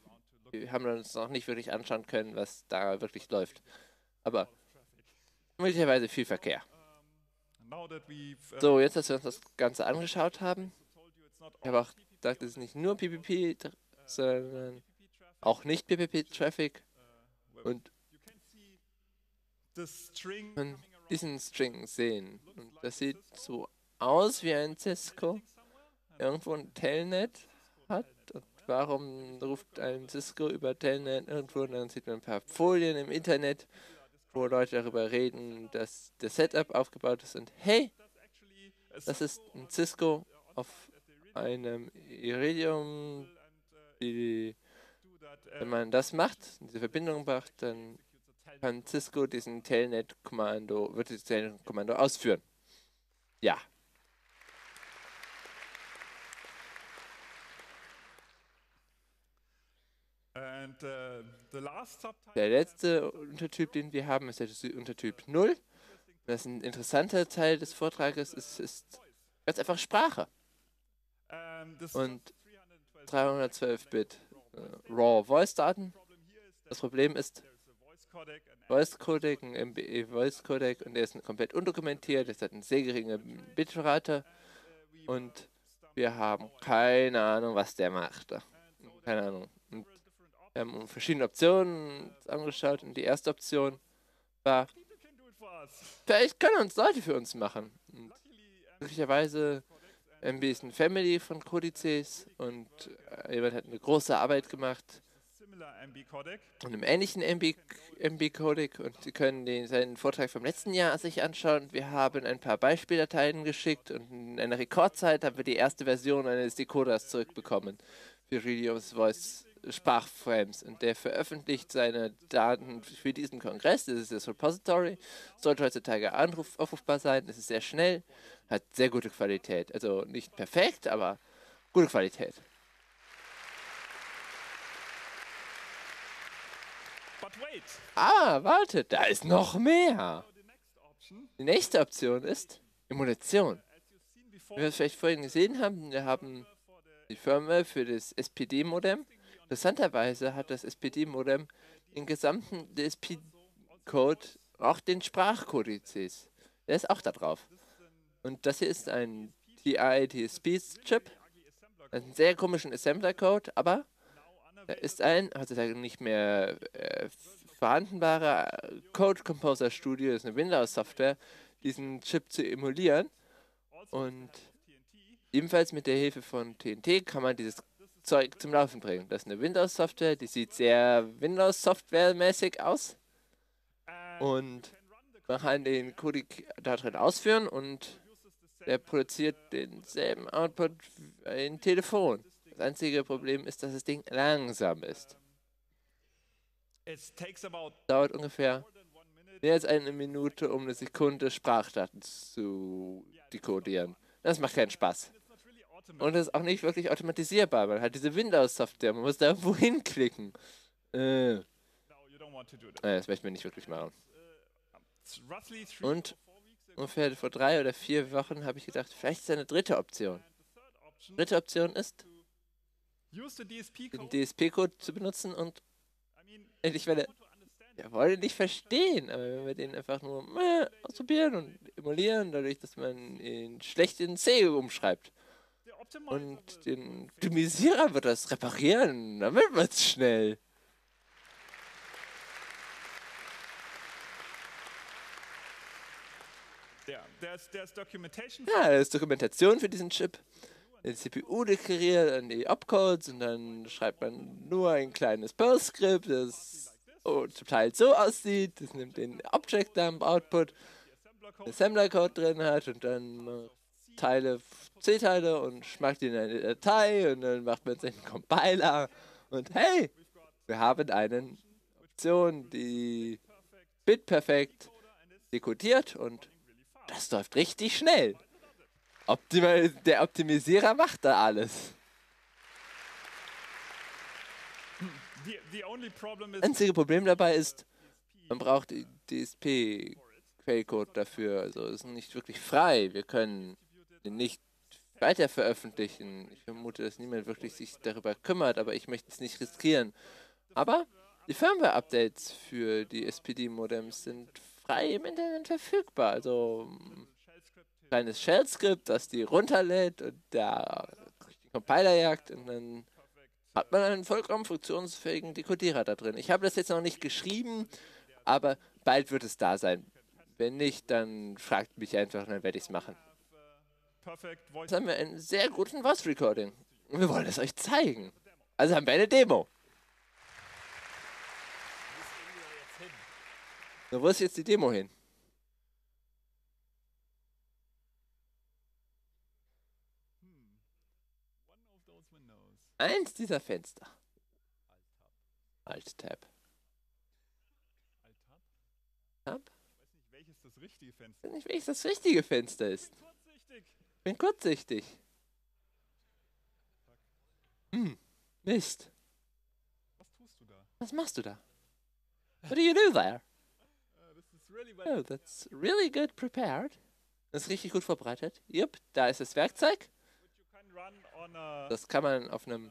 Wir haben uns noch nicht wirklich anschauen können, was da wirklich läuft. Aber möglicherweise viel Verkehr. So, jetzt, dass wir uns das Ganze angeschaut haben, ich habe auch gesagt, es ist nicht nur PPP, sondern auch nicht PPP-Traffic. Und man diesen String sehen. Und das sieht so aus wie ein Cisco. Irgendwo ein Telnet warum ruft ein Cisco über Telnet irgendwo? Und dann sieht man ein paar Folien im Internet, wo Leute darüber reden, dass das Setup aufgebaut ist. Und hey, das ist ein Cisco auf einem Iridium. Die, wenn man das macht, diese Verbindung macht, dann kann Cisco diesen Telnet-Kommando, wird dieses Telnet-Kommando ausführen. Ja. and uh, the last subtype Der letzte Untertyp, den wir haben, ist der Untertyp 0. Das ist ein interessanter Teil des Vortrages. Es ist ganz einfach Sprache. Und 312 312-Bit äh, RAW Voice-Daten. Das Problem ist, voice codec ein MBE Voice Codec, und der ist komplett undokumentiert. Das hat eine sehr geringe Bitrate. Und wir haben keine Ahnung, was der macht. Keine Ahnung. Wir haben verschiedene Optionen angeschaut. Und die erste Option war, vielleicht können uns Leute für uns machen. Und glücklicherweise MB ist eine Family von Codices und äh, jemand hat eine große Arbeit gemacht und einem ähnlichen MB, MB Codec und Sie können den, seinen Vortrag vom letzten Jahr sich anschauen. Wir haben ein paar Beispieldateien geschickt und in einer Rekordzeit haben wir die erste Version eines Decoders zurückbekommen für Radios Voice Sprachframes und der veröffentlicht seine Daten für diesen Kongress. Das ist das Repository, sollte heutzutage anruf, aufrufbar sein. Es ist sehr schnell, hat sehr gute Qualität. Also nicht perfekt, aber gute Qualität. Ah, warte, da ist noch mehr. Die nächste Option ist Emulation. Wie wir es vielleicht vorhin gesehen haben, wir haben die Firmware für das SPD-Modem. Interessanterweise hat das SPD-Modem den gesamten DSP-Code, auch den Sprachkodizes. Der ist auch da drauf. Und das hier ist ein TI-TSP-Chip. Ein sehr komischen Assembler-Code, aber da ist ein heutzutage nicht mehr äh, vorhandenbarer Code Composer Studio, das ist eine Windows-Software, diesen Chip zu emulieren. Und ebenfalls mit der Hilfe von TNT kann man dieses Zeug zum Laufen bringen. Das ist eine Windows-Software, die sieht sehr Windows-Software-mäßig aus. Und man kann den Codec da drin ausführen und der produziert denselben Output wie ein Telefon. Das einzige Problem ist, dass das Ding langsam ist. About Dauert ungefähr mehr als eine Minute, um eine Sekunde Sprachdaten zu dekodieren. Das macht keinen Spaß. Und es ist auch nicht wirklich automatisierbar. Man hat diese Windows-Software, man muss da irgendwo hinklicken. Äh, No, äh, das möchten wir nicht wirklich machen. Three Und ungefähr vor drei oder vier Wochen habe ich gedacht, vielleicht ist eine dritte Option. Dritte Option ist, den code. DSP-Code zu benutzen und ich werde, wir wollen nicht verstehen, aber wenn wir den einfach nur äh, ausprobieren und emulieren, dadurch, dass man ihn schlecht in C umschreibt und den Optimisierer wird das reparieren, damit wird es schnell. Ja, da ist Dokumentation für diesen Chip. Die CPU deklariert dann die Opcodes und dann schreibt man nur ein kleines Perl-Skript, das oh, zum Teil so aussieht. Das nimmt den Object-Dump-Output, Assembler code. Assembler-Code drin hat und dann Teile, C-Teile und schmackt die in eine Datei und dann macht man seinen Compiler und hey, wir haben eine Option, die bitperfekt dekodiert und das läuft richtig schnell. Optimal, der Optimisierer macht da alles. Is Einzige Problem dabei ist, man braucht DSP-Quellcode dafür. Also ist nicht wirklich frei. Wir können nicht weiter veröffentlichen. Ich vermute, dass niemand wirklich sich darüber kümmert, aber ich möchte es nicht riskieren. Aber die Firmware-Updates für die SPD-Modems sind frei im Internet verfügbar. Also ein kleines Shell-Skript, das die runterlädt und da den Compiler jagt und dann hat man einen vollkommen funktionsfähigen Dekodierer da drin. Ich habe das jetzt noch nicht geschrieben, aber bald wird es da sein. Wenn nicht, dann fragt mich einfach, dann werde ich es machen. Jetzt haben wir einen sehr guten Voice Recording. Und wir wollen es euch zeigen. Also haben wir eine Demo. So, wo ist jetzt die Demo hin? Eins dieser Fenster. Alt-Tab. Alt-Tab. Tab? Ich weiß nicht, welches das richtige Fenster Ich weiß nicht, welches das richtige Fenster ist. Ist. Bin kurzsichtig. Hm, Mist. Was tust du da? Was machst du da? What do you do there? Oh, that's really good prepared. Das ist richtig gut vorbereitet. Jupp, da ist das Werkzeug. Das kann man auf einem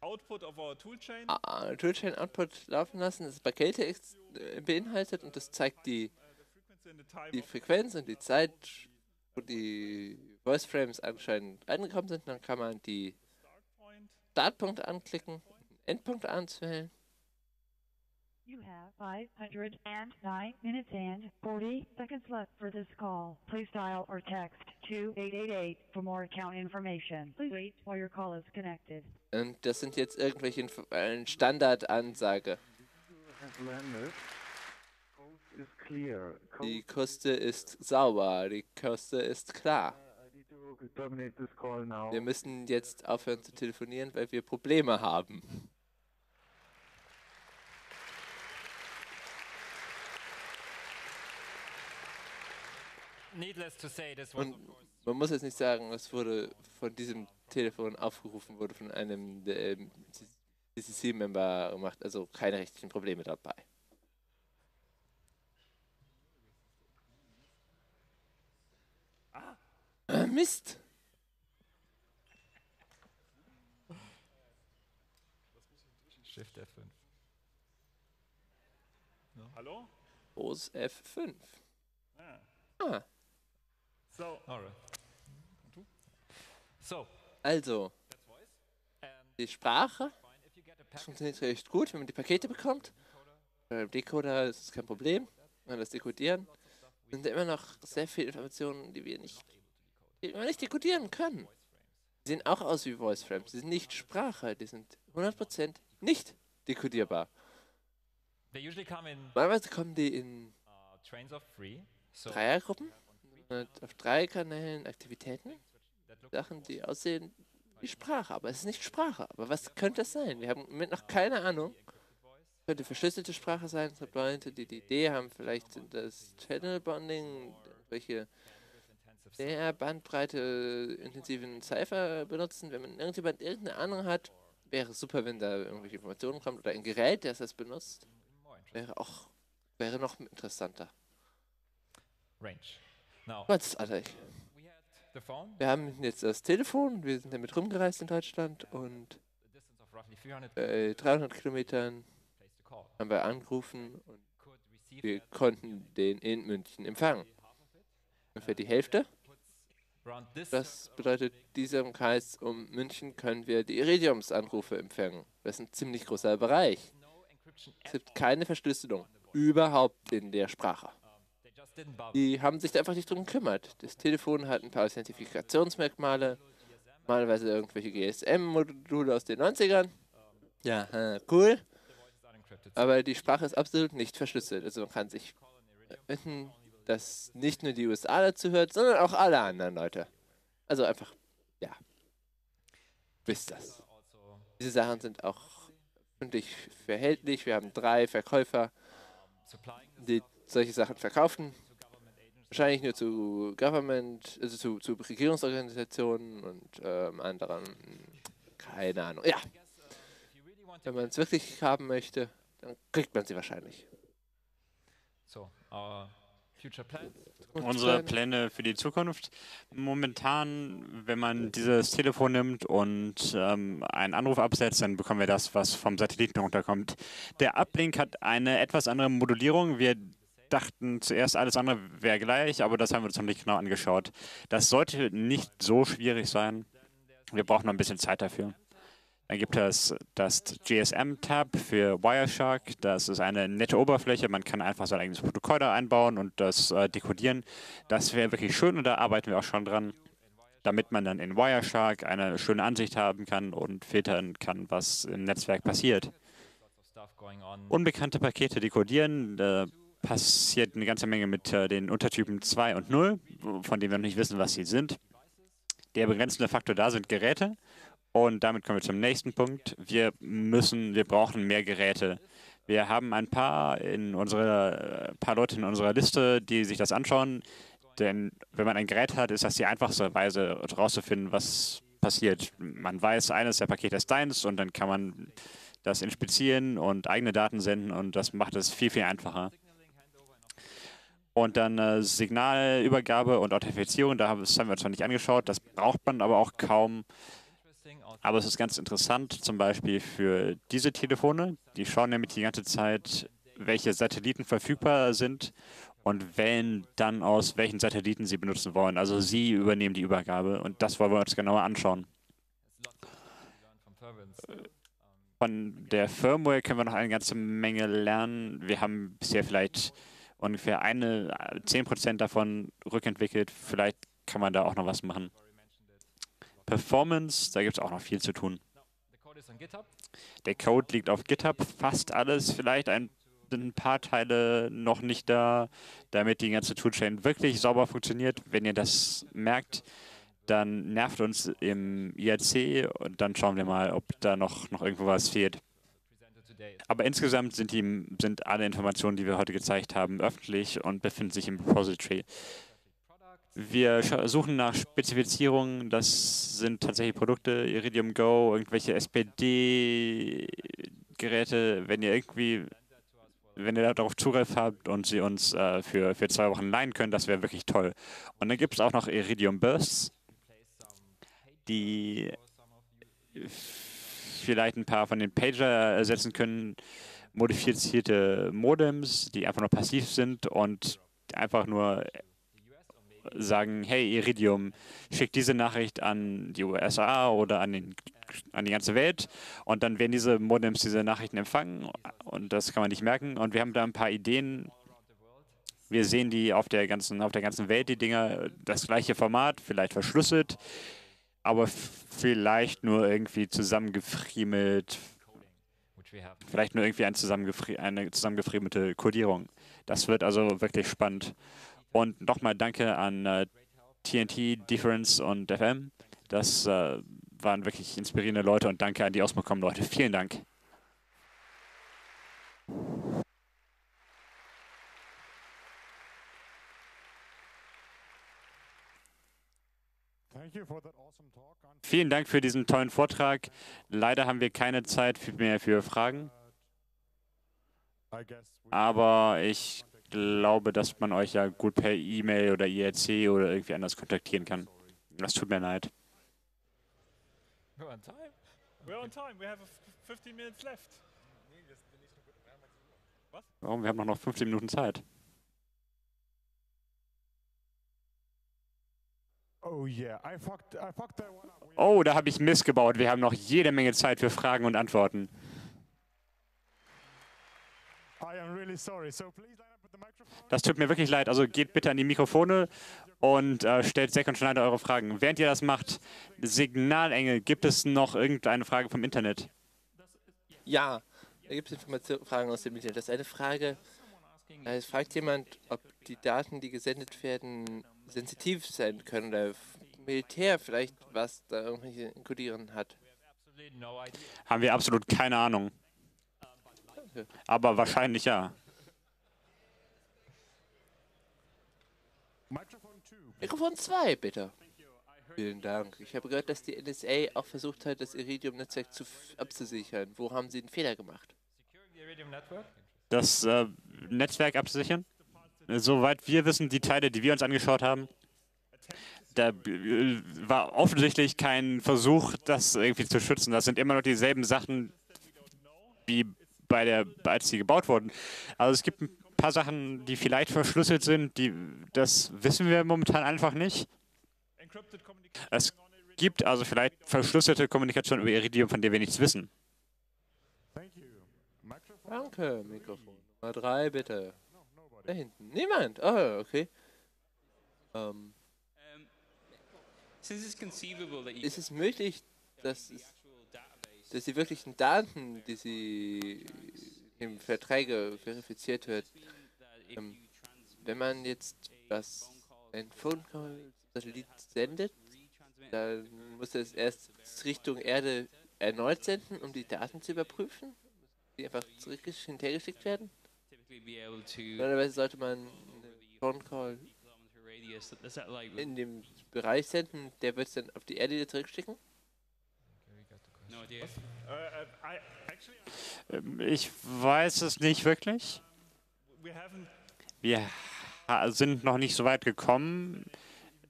output of our toolchain. Ah, Toolchain Output laufen lassen, das Pakete ex- äh, beinhaltet und das zeigt die, die Frequenz und die Zeit, wo die Voice Frames anscheinend reingekommen sind. Dann kann man die start point. Startpunkte anklicken, Endpunkte anzuwählen. You have 509 minutes and 40 seconds left for this call. Please dial or text 2888 for more account information. Please wait while your call is connected. Und das sind jetzt irgendwelche äh, Standardansage. Die Coast, Küste ist sauber, die Küste ist klar. Wir müssen jetzt aufhören zu telefonieren, weil wir Probleme haben. Needless to say, this was Und man muss jetzt nicht sagen, es wurde von diesem Telefon aufgerufen, wurde von einem ähm, CCC-Member gemacht, also keine rechtlichen Probleme dabei. Mist! Shift F5. Hallo? Groß F5. Ah. Ah, So, Alright. So, also, die Sprache funktioniert recht gut, wenn man die Pakete bekommt. Beim Decoder ist es kein Problem. Wenn wir das dekodieren, sind da immer noch sehr viele Informationen, die wir nicht, nicht dekodieren können. Die sehen auch aus wie Voice Frames. Die sind nicht Sprache, die sind 100% nicht dekodierbar. They usually come in Normalerweise kommen die in uh, Dreiergruppen und auf drei Kanälen Aktivitäten. Sachen, die aussehen wie Sprache, aber es ist nicht Sprache. Aber was könnte es sein? Wir haben im Moment noch keine Ahnung. Könnte verschlüsselte Sprache sein. Es gibt Leute, die die Idee haben, vielleicht sind das Channel Bonding, welche sehr bandbreite intensiven Cypher benutzen. Wenn man irgendjemand irgendeine Ahnung hat, wäre super, wenn da irgendwelche Informationen kommen oder ein Gerät, das das benutzt, wäre auch wäre noch interessanter. range. Now phone, Wir haben jetzt das Telefon, wir sind damit rumgereist in Deutschland und of roughly 300 bei 300 Kilometern haben wir angerufen und wir konnten den in München empfangen. Ungefähr die Hälfte. Das bedeutet, diesem Kreis um München können wir die Iridiums-Anrufe empfangen. Das ist ein ziemlich großer Bereich. Es gibt keine Verschlüsselung. Überhaupt in der Sprache. Die haben sich da einfach nicht drum gekümmert. Das Telefon hat ein paar Authentifikationsmerkmale. Normalerweise irgendwelche GSM-Module aus den 90ern. Ja, äh, cool. Aber die Sprache ist absolut nicht verschlüsselt. Also man kann sich wetten, dass nicht nur die USA dazu hört, sondern auch alle anderen Leute. Also einfach, ja. Wisst das. Diese Sachen sind auch öffentlich verhältlich. Wir haben drei Verkäufer, die solche Sachen verkaufen. Wahrscheinlich nur zu Government, also zu, zu Regierungsorganisationen und ähm, anderen. Keine Ahnung. Ja, wenn man es wirklich haben möchte, dann kriegt man sie wahrscheinlich. So, our plans. Unsere Pläne für die Zukunft. Momentan, wenn man dieses Telefon nimmt und ähm, einen Anruf absetzt, dann bekommen wir das, was vom Satelliten runterkommt. Der Uplink hat eine etwas andere Modulierung. Wir dachten zuerst, alles andere wäre gleich, aber das haben wir uns noch nicht genau angeschaut. Das sollte nicht so schwierig sein. Wir brauchen noch ein bisschen Zeit dafür. Dann gibt es das GSM-Tab für Wireshark. Das ist eine nette Oberfläche. Man kann einfach sein eigenes Protokoll da einbauen und das äh, dekodieren. Das wäre wirklich schön und da arbeiten wir auch schon dran, damit man dann in Wireshark eine schöne Ansicht haben kann und filtern kann, was im Netzwerk passiert. Unbekannte Pakete dekodieren. Da passiert eine ganze Menge mit äh, den Untertypen 2 und 0, von denen wir noch nicht wissen, was sie sind. Der begrenzende Faktor da sind Geräte. Und damit kommen wir zum nächsten Punkt. Wir müssen, wir brauchen mehr Geräte. Wir haben ein paar in unserer, äh, paar Leute in unserer Liste, die sich das anschauen. Denn wenn man ein Gerät hat, ist das die einfachste Weise herauszufinden, was passiert. Man weiß, eines der Pakete ist deins und dann kann man das inspizieren und eigene Daten senden und das macht es viel, viel einfacher. Und dann äh, Signalübergabe und Authentifizierung, da haben- das haben wir uns noch nicht angeschaut, das braucht man aber auch kaum. Aber es ist ganz interessant, zum Beispiel für diese Telefone, die schauen nämlich die ganze Zeit, welche Satelliten verfügbar sind und wählen dann aus, welchen Satelliten sie benutzen wollen. Also sie übernehmen die Übergabe und das wollen wir uns genauer anschauen. Von der Firmware können wir noch eine ganze Menge lernen. Wir haben bisher vielleicht ungefähr eine, äh, 10% davon rückentwickelt. Vielleicht kann man da auch noch was machen. Performance, da gibt es auch noch viel zu tun. GitHub. Der Code liegt auf GitHub, fast alles, vielleicht ein, ein paar Teile noch nicht da, damit die ganze Toolchain wirklich sauber funktioniert. Wenn ihr das merkt, dann nervt uns im IRC und dann schauen wir mal, ob da noch, noch irgendwo was fehlt. Aber insgesamt sind, die, sind alle Informationen, die wir heute gezeigt haben, öffentlich und befinden sich im Repository. Wir suchen nach Spezifizierungen. Das sind tatsächlich Produkte, Iridium Go, irgendwelche SPD-Geräte. Wenn ihr irgendwie, wenn ihr darauf Zugriff habt und sie uns äh, für, für zwei Wochen leihen könnt, das wäre wirklich toll. Und dann gibt es auch noch Iridium Bursts, die vielleicht ein paar von den Pager ersetzen können, modifizierte Modems, die einfach nur passiv sind und einfach nur sagen, hey Iridium, schickt diese Nachricht an die USA oder an, den, an die ganze Welt und dann werden diese Modems diese Nachrichten empfangen und das kann man nicht merken und wir haben da ein paar Ideen. Wir sehen die auf der ganzen, auf der ganzen Welt, die Dinger, das gleiche Format, vielleicht verschlüsselt, aber vielleicht nur irgendwie zusammengefriemelt, vielleicht nur irgendwie eine zusammengefriemelte Codierung. Das wird also wirklich spannend. Und nochmal danke an äh, TNT, Difference und FM. Das äh, waren wirklich inspirierende Leute und danke an die Osmocom-Leute. Vielen Dank. Vielen Dank für diesen tollen Vortrag. Leider haben wir keine Zeit mehr für Fragen, we aber ich glaube, dass man euch ja gut per E-Mail oder IRC oder irgendwie anders kontaktieren kann. Das tut mir leid. We're on time. We're on time. We have a f- 15 minutes left. Warum? Wir haben noch 15 Minuten Zeit. Oh yeah, I fucked I fucked that one up. We- Oh, da habe ich Mist gebaut. Wir haben noch jede Menge Zeit für Fragen und Antworten. I am really sorry. So please line up with the microphone. Das tut mir wirklich leid. Also geht bitte an die Mikrofone und äh, stellt Zack und Schneider eure Fragen. Während ihr das macht, Signalengel, gibt es noch irgendeine Frage vom Internet? Ja, da gibt es Informationen, Fragen aus dem Internet. Das ist eine Frage, äh, es fragt jemand, ob die Daten, die gesendet werden, sensitiv sein können oder Militär vielleicht was da irgendwelche Codieren hat. Haben wir absolut keine Ahnung. Aber wahrscheinlich ja. Microphone two. Mikrofon 2, bitte. Vielen Dank. Ich habe gehört, dass die NSA auch versucht hat, das Iridium-Netzwerk zu f- abzusichern. Wo haben sie einen Fehler gemacht? Das äh, Netzwerk abzusichern? Soweit wir wissen, die Teile, die wir uns angeschaut haben, da äh, war offensichtlich kein Versuch, das irgendwie zu schützen. Das sind immer noch dieselben Sachen, wie bei der, als sie gebaut wurden. Also es gibt ein paar Sachen, die vielleicht verschlüsselt sind, die, das wissen wir momentan einfach nicht. Es gibt also vielleicht verschlüsselte Kommunikation über Iridium, von der wir nichts wissen. Thank you. Microphone. Danke, Mikrofon Nummer 3, bitte. Da hinten. Niemand. Oh, okay. Ähm, ist es möglich, dass, es, dass die wirklichen Daten, die sie im Verträge verifiziert wird, ähm, wenn man jetzt was ein Phone Call Satellit sendet, dann muss es erst Richtung Erde erneut senden, um die Daten zu überprüfen, die einfach zurück hinterhergeschickt werden. Normalerweise sollte man einen Phone Call in dem Bereich senden, der wird es dann auf die Erde wieder zurückschicken. no idea. Uh, uh, I actually Ähm, Ich weiß es nicht wirklich. we haven't Wir sind noch nicht so weit gekommen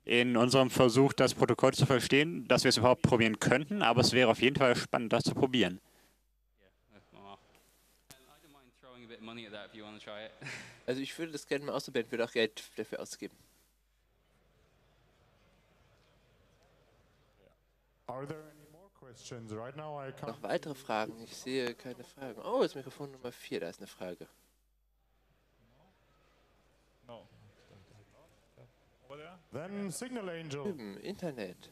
in unserem Versuch, das Protokoll zu verstehen, dass wir es überhaupt probieren könnten, aber es wäre auf jeden Fall spannend, das zu probieren. Also ich würde das gerne mal ausprobieren, würde auch Geld dafür ausgeben. Are there Noch weitere Fragen? Ich sehe keine Fragen. Oh, das Mikrofon Nummer 4, da ist eine Frage. no. Over there. Then Signal Angel. Internet.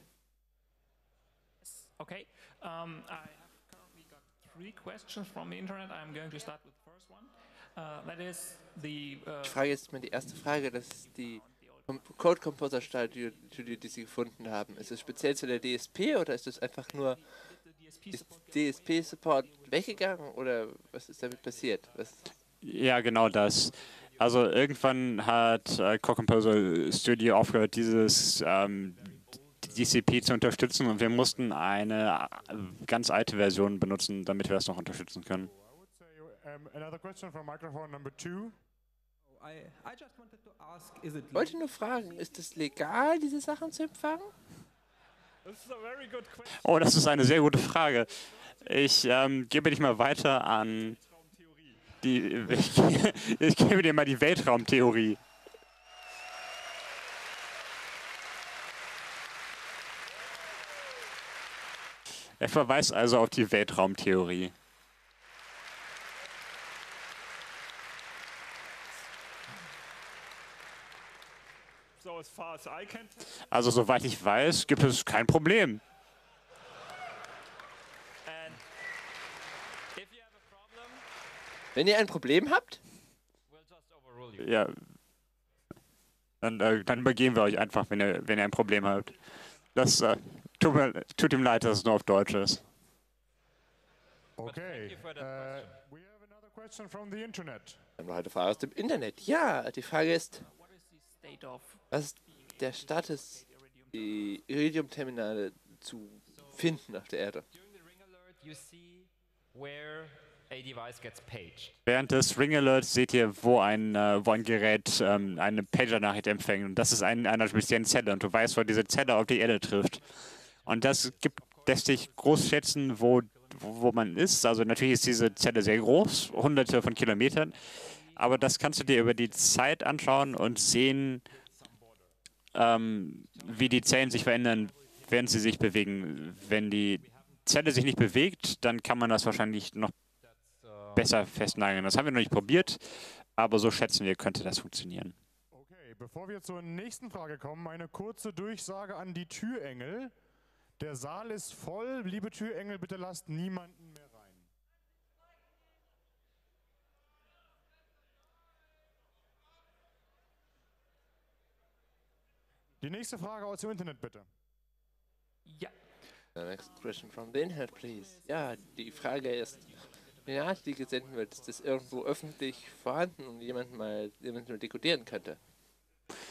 Okay. Um, I have currently got three questions from the internet. I'm going to start with the first one. Uh, that is the. Uh, Ich frage jetzt mal die erste Frage, das ist die Code Composer Studie, die Sie gefunden haben. Ist es speziell zu der DSP oder ist es einfach nur ist DSP Support weggegangen oder was ist damit passiert? Was, Ja, genau das. Also irgendwann hat äh, Core Composer Studio aufgehört, dieses ähm, DCP zu unterstützen und wir mussten eine äh, ganz alte Version benutzen, damit wir das noch unterstützen können. Another question from microphone number two. Ich wollte nur fragen, ist es legal, diese Sachen zu empfangen? Oh, das ist eine sehr gute Frage. Ich ähm, gebe dich mal weiter an die. Ich, ich gebe dir mal die Weltraumtheorie. Er verweist also auf die Weltraumtheorie. Also soweit ich weiß, gibt es kein Problem. Have Wenn ihr ein Problem habt. Ja. Dann, äh, dann übergeben wir euch einfach, wenn ihr, wenn ihr ein Problem habt. Das äh, tut, mir, tut ihm leid, dass es nur auf Deutsch ist. Okay. you for that Uh, we have another question from the internet. wir haben noch eine Frage aus dem Internet. Ja, die Frage ist, was ist der Status, die Iridium-Terminale zu finden auf der Erde? Während des Ring Alerts seht ihr, wo ein, äh, wo ein Gerät ähm, eine Pager-Nachricht empfängt. Und das ist ein, in einer speziellen Zelle. Und du weißt, wo diese Zelle auf die Erde trifft. Und das gibt, lässt dich groß schätzen, wo, wo man ist. Also natürlich ist diese Zelle sehr groß, hunderte von Kilometern. Aber das kannst du dir über die Zeit anschauen und sehen, ähm, wie die Zellen sich verändern, während sie sich bewegen. Wenn die Zelle sich nicht bewegt, dann kann man das wahrscheinlich noch besser festnageln. Das haben wir noch nicht probiert, aber so schätzen wir, könnte das funktionieren. Okay, bevor wir zur nächsten Frage kommen, eine kurze Durchsage an die Türengel. Der Saal ist voll. Liebe Türengel, bitte lasst niemanden mehr rein. Die nächste Frage aus dem Internet, bitte. Ja. The next question from the Internet, please. Ja, die Frage ist, wenn die Nachricht, die gesendet wird, ist das irgendwo öffentlich vorhanden und jemand mal, jemand mal dekodieren könnte?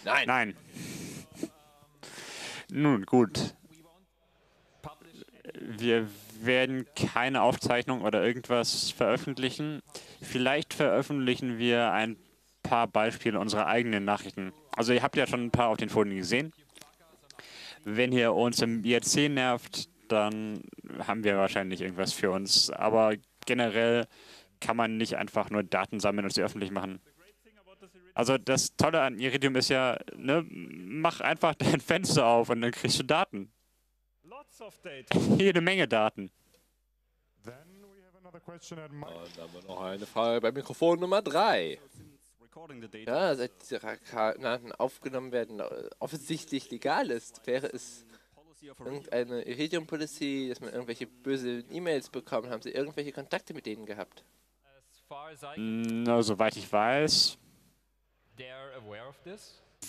Nein. Nein. Nun gut. Wir werden keine Aufzeichnung oder irgendwas veröffentlichen. Vielleicht veröffentlichen wir ein paar Beispiele unserer eigenen Nachrichten. Also ihr habt ja schon ein paar auf den Folien gesehen. Wenn ihr uns im IRC nervt, dann haben wir wahrscheinlich irgendwas für uns. Aber generell kann man nicht einfach nur Daten sammeln und sie öffentlich machen. Also das Tolle an Iridium ist ja, ne, mach einfach dein Fenster auf und dann kriegst du Daten. lots of data. Jede Menge Daten. Und dann haben wir noch eine Frage bei Mikrofon Nummer 3. Ja, seit diese Daten aufgenommen werden, äh, offensichtlich legal ist, wäre es irgendeine Iridium-Policy, dass man irgendwelche böse E-Mails bekommen, haben sie irgendwelche Kontakte mit denen gehabt? As far as I Na, soweit ich weiß,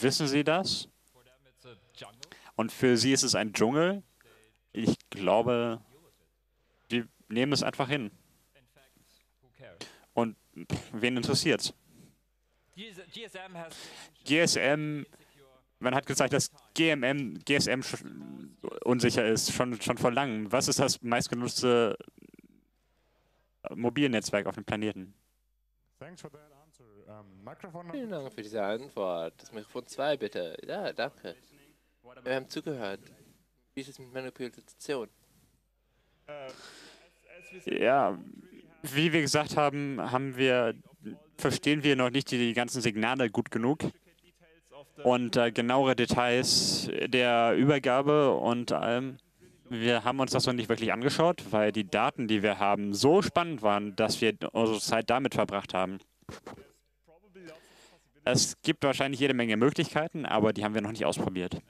wissen sie das. For them, it's a jungle. Und für sie ist es ein Dschungel. Ich glaube, wir nehmen es einfach hin. Und pff, wen interessiert's? GS GSM has GSM, man hat gesagt, dass GMM, GSM unsicher ist, schon, schon vor langem. Was ist das meistgenutzte Mobilnetzwerk auf dem Planeten? Thanks for that answer. Microphone Vielen Dank für diese Antwort. Das Mikrofon 2 bitte. Ja, danke. Wir haben zugehört. Wie ist es mit Manipulation? Ja, wie wir gesagt haben, haben wir, verstehen wir noch nicht die, die ganzen Signale gut genug. Und äh, genauere Details der Übergabe und allem. Wir haben uns das noch nicht wirklich angeschaut, weil die Daten, die wir haben, so spannend waren, dass wir unsere Zeit damit verbracht haben. Es gibt wahrscheinlich jede Menge Möglichkeiten, aber die haben wir noch nicht ausprobiert.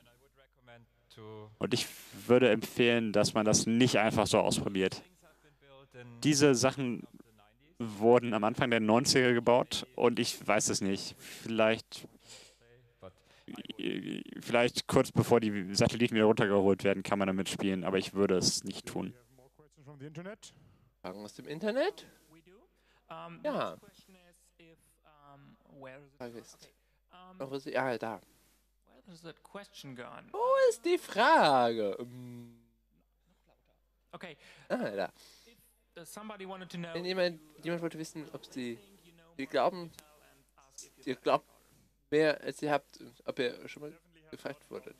Und ich würde empfehlen, dass man das nicht einfach so ausprobiert. Diese Sachen wurden am Anfang der 90er gebaut und ich weiß es nicht. Vielleicht, vielleicht kurz bevor die Satelliten wieder runtergeholt werden, kann man damit spielen, aber ich würde es nicht tun. Fragen aus dem Internet? Ja. Frage ist. Ja, da. question gone? Wo ist die Frage? Okay. Ah, da. Wenn jemand, jemand wollte wissen, ob sie, think you know sie glauben, ihr glaubt mehr als ihr habt, ob ihr schon mal gefragt wurdet.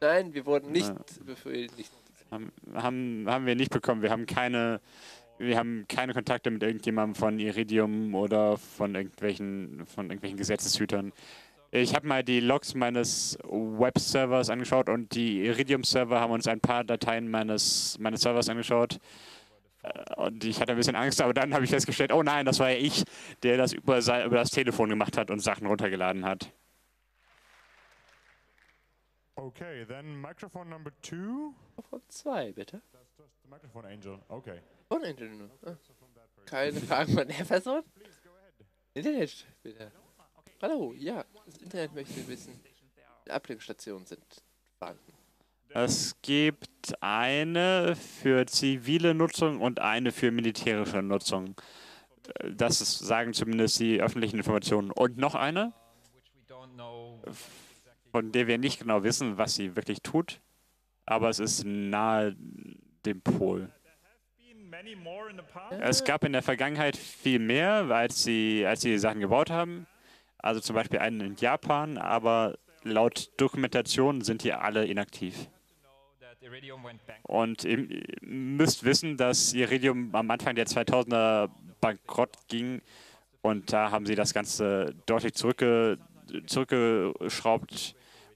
Nein, wir wurden nicht befehligt. Nicht. Haben, haben, haben wir nicht bekommen. Wir haben keine, wir haben keine Kontakte mit irgendjemandem von Iridium oder von irgendwelchen, von irgendwelchen Gesetzeshütern. Ich habe mal die Logs meines Web-Servers angeschaut und die Iridium-Server haben uns ein paar Dateien meines, meines Servers angeschaut. Und ich hatte ein bisschen Angst, aber dann habe ich festgestellt, oh nein, das war ja ich, der das über, über das Telefon gemacht hat und Sachen runtergeladen hat. Okay, then microphone number two. Von zwei, bitte. Microphone angel. Okay. Von Ingenieur. Ah. Keine Fragen von der Person? Internet, bitte. Hallo, ja, das Internet möchte wissen. Ablenkstationen sind vorhanden. Es gibt eine für zivile Nutzung und eine für militärische Nutzung. Das ist, sagen zumindest die öffentlichen Informationen. Und noch eine, von der wir nicht genau wissen, was sie wirklich tut, aber es ist nahe dem Pol. Es gab in der Vergangenheit viel mehr, als sie, als sie Sachen gebaut haben. Also zum Beispiel einen in Japan, aber laut Dokumentation sind die alle inaktiv. Und ihr müsst wissen, dass Iridium am Anfang der 2000er bankrott ging und da haben sie das Ganze deutlich zurückge zurückgeschraubt,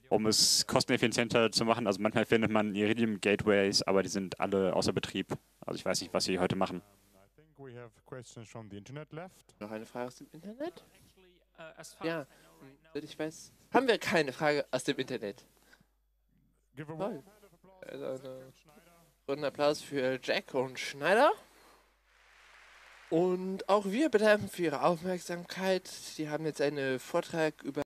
um es kosteneffizienter zu machen. Also manchmal findet man Iridium Gateways, aber die sind alle außer Betrieb. Also ich weiß nicht, was sie heute machen. Noch eine Frage aus dem Internet? Uh, Ja, soweit ich weiß, haben wir keine Frage aus dem Internet. Toll. Also for eine Jack and Schneider. Runden Applaus für Jack und Schneider. Und auch wir bedanken für Ihre Aufmerksamkeit. Sie haben jetzt einen Vortrag über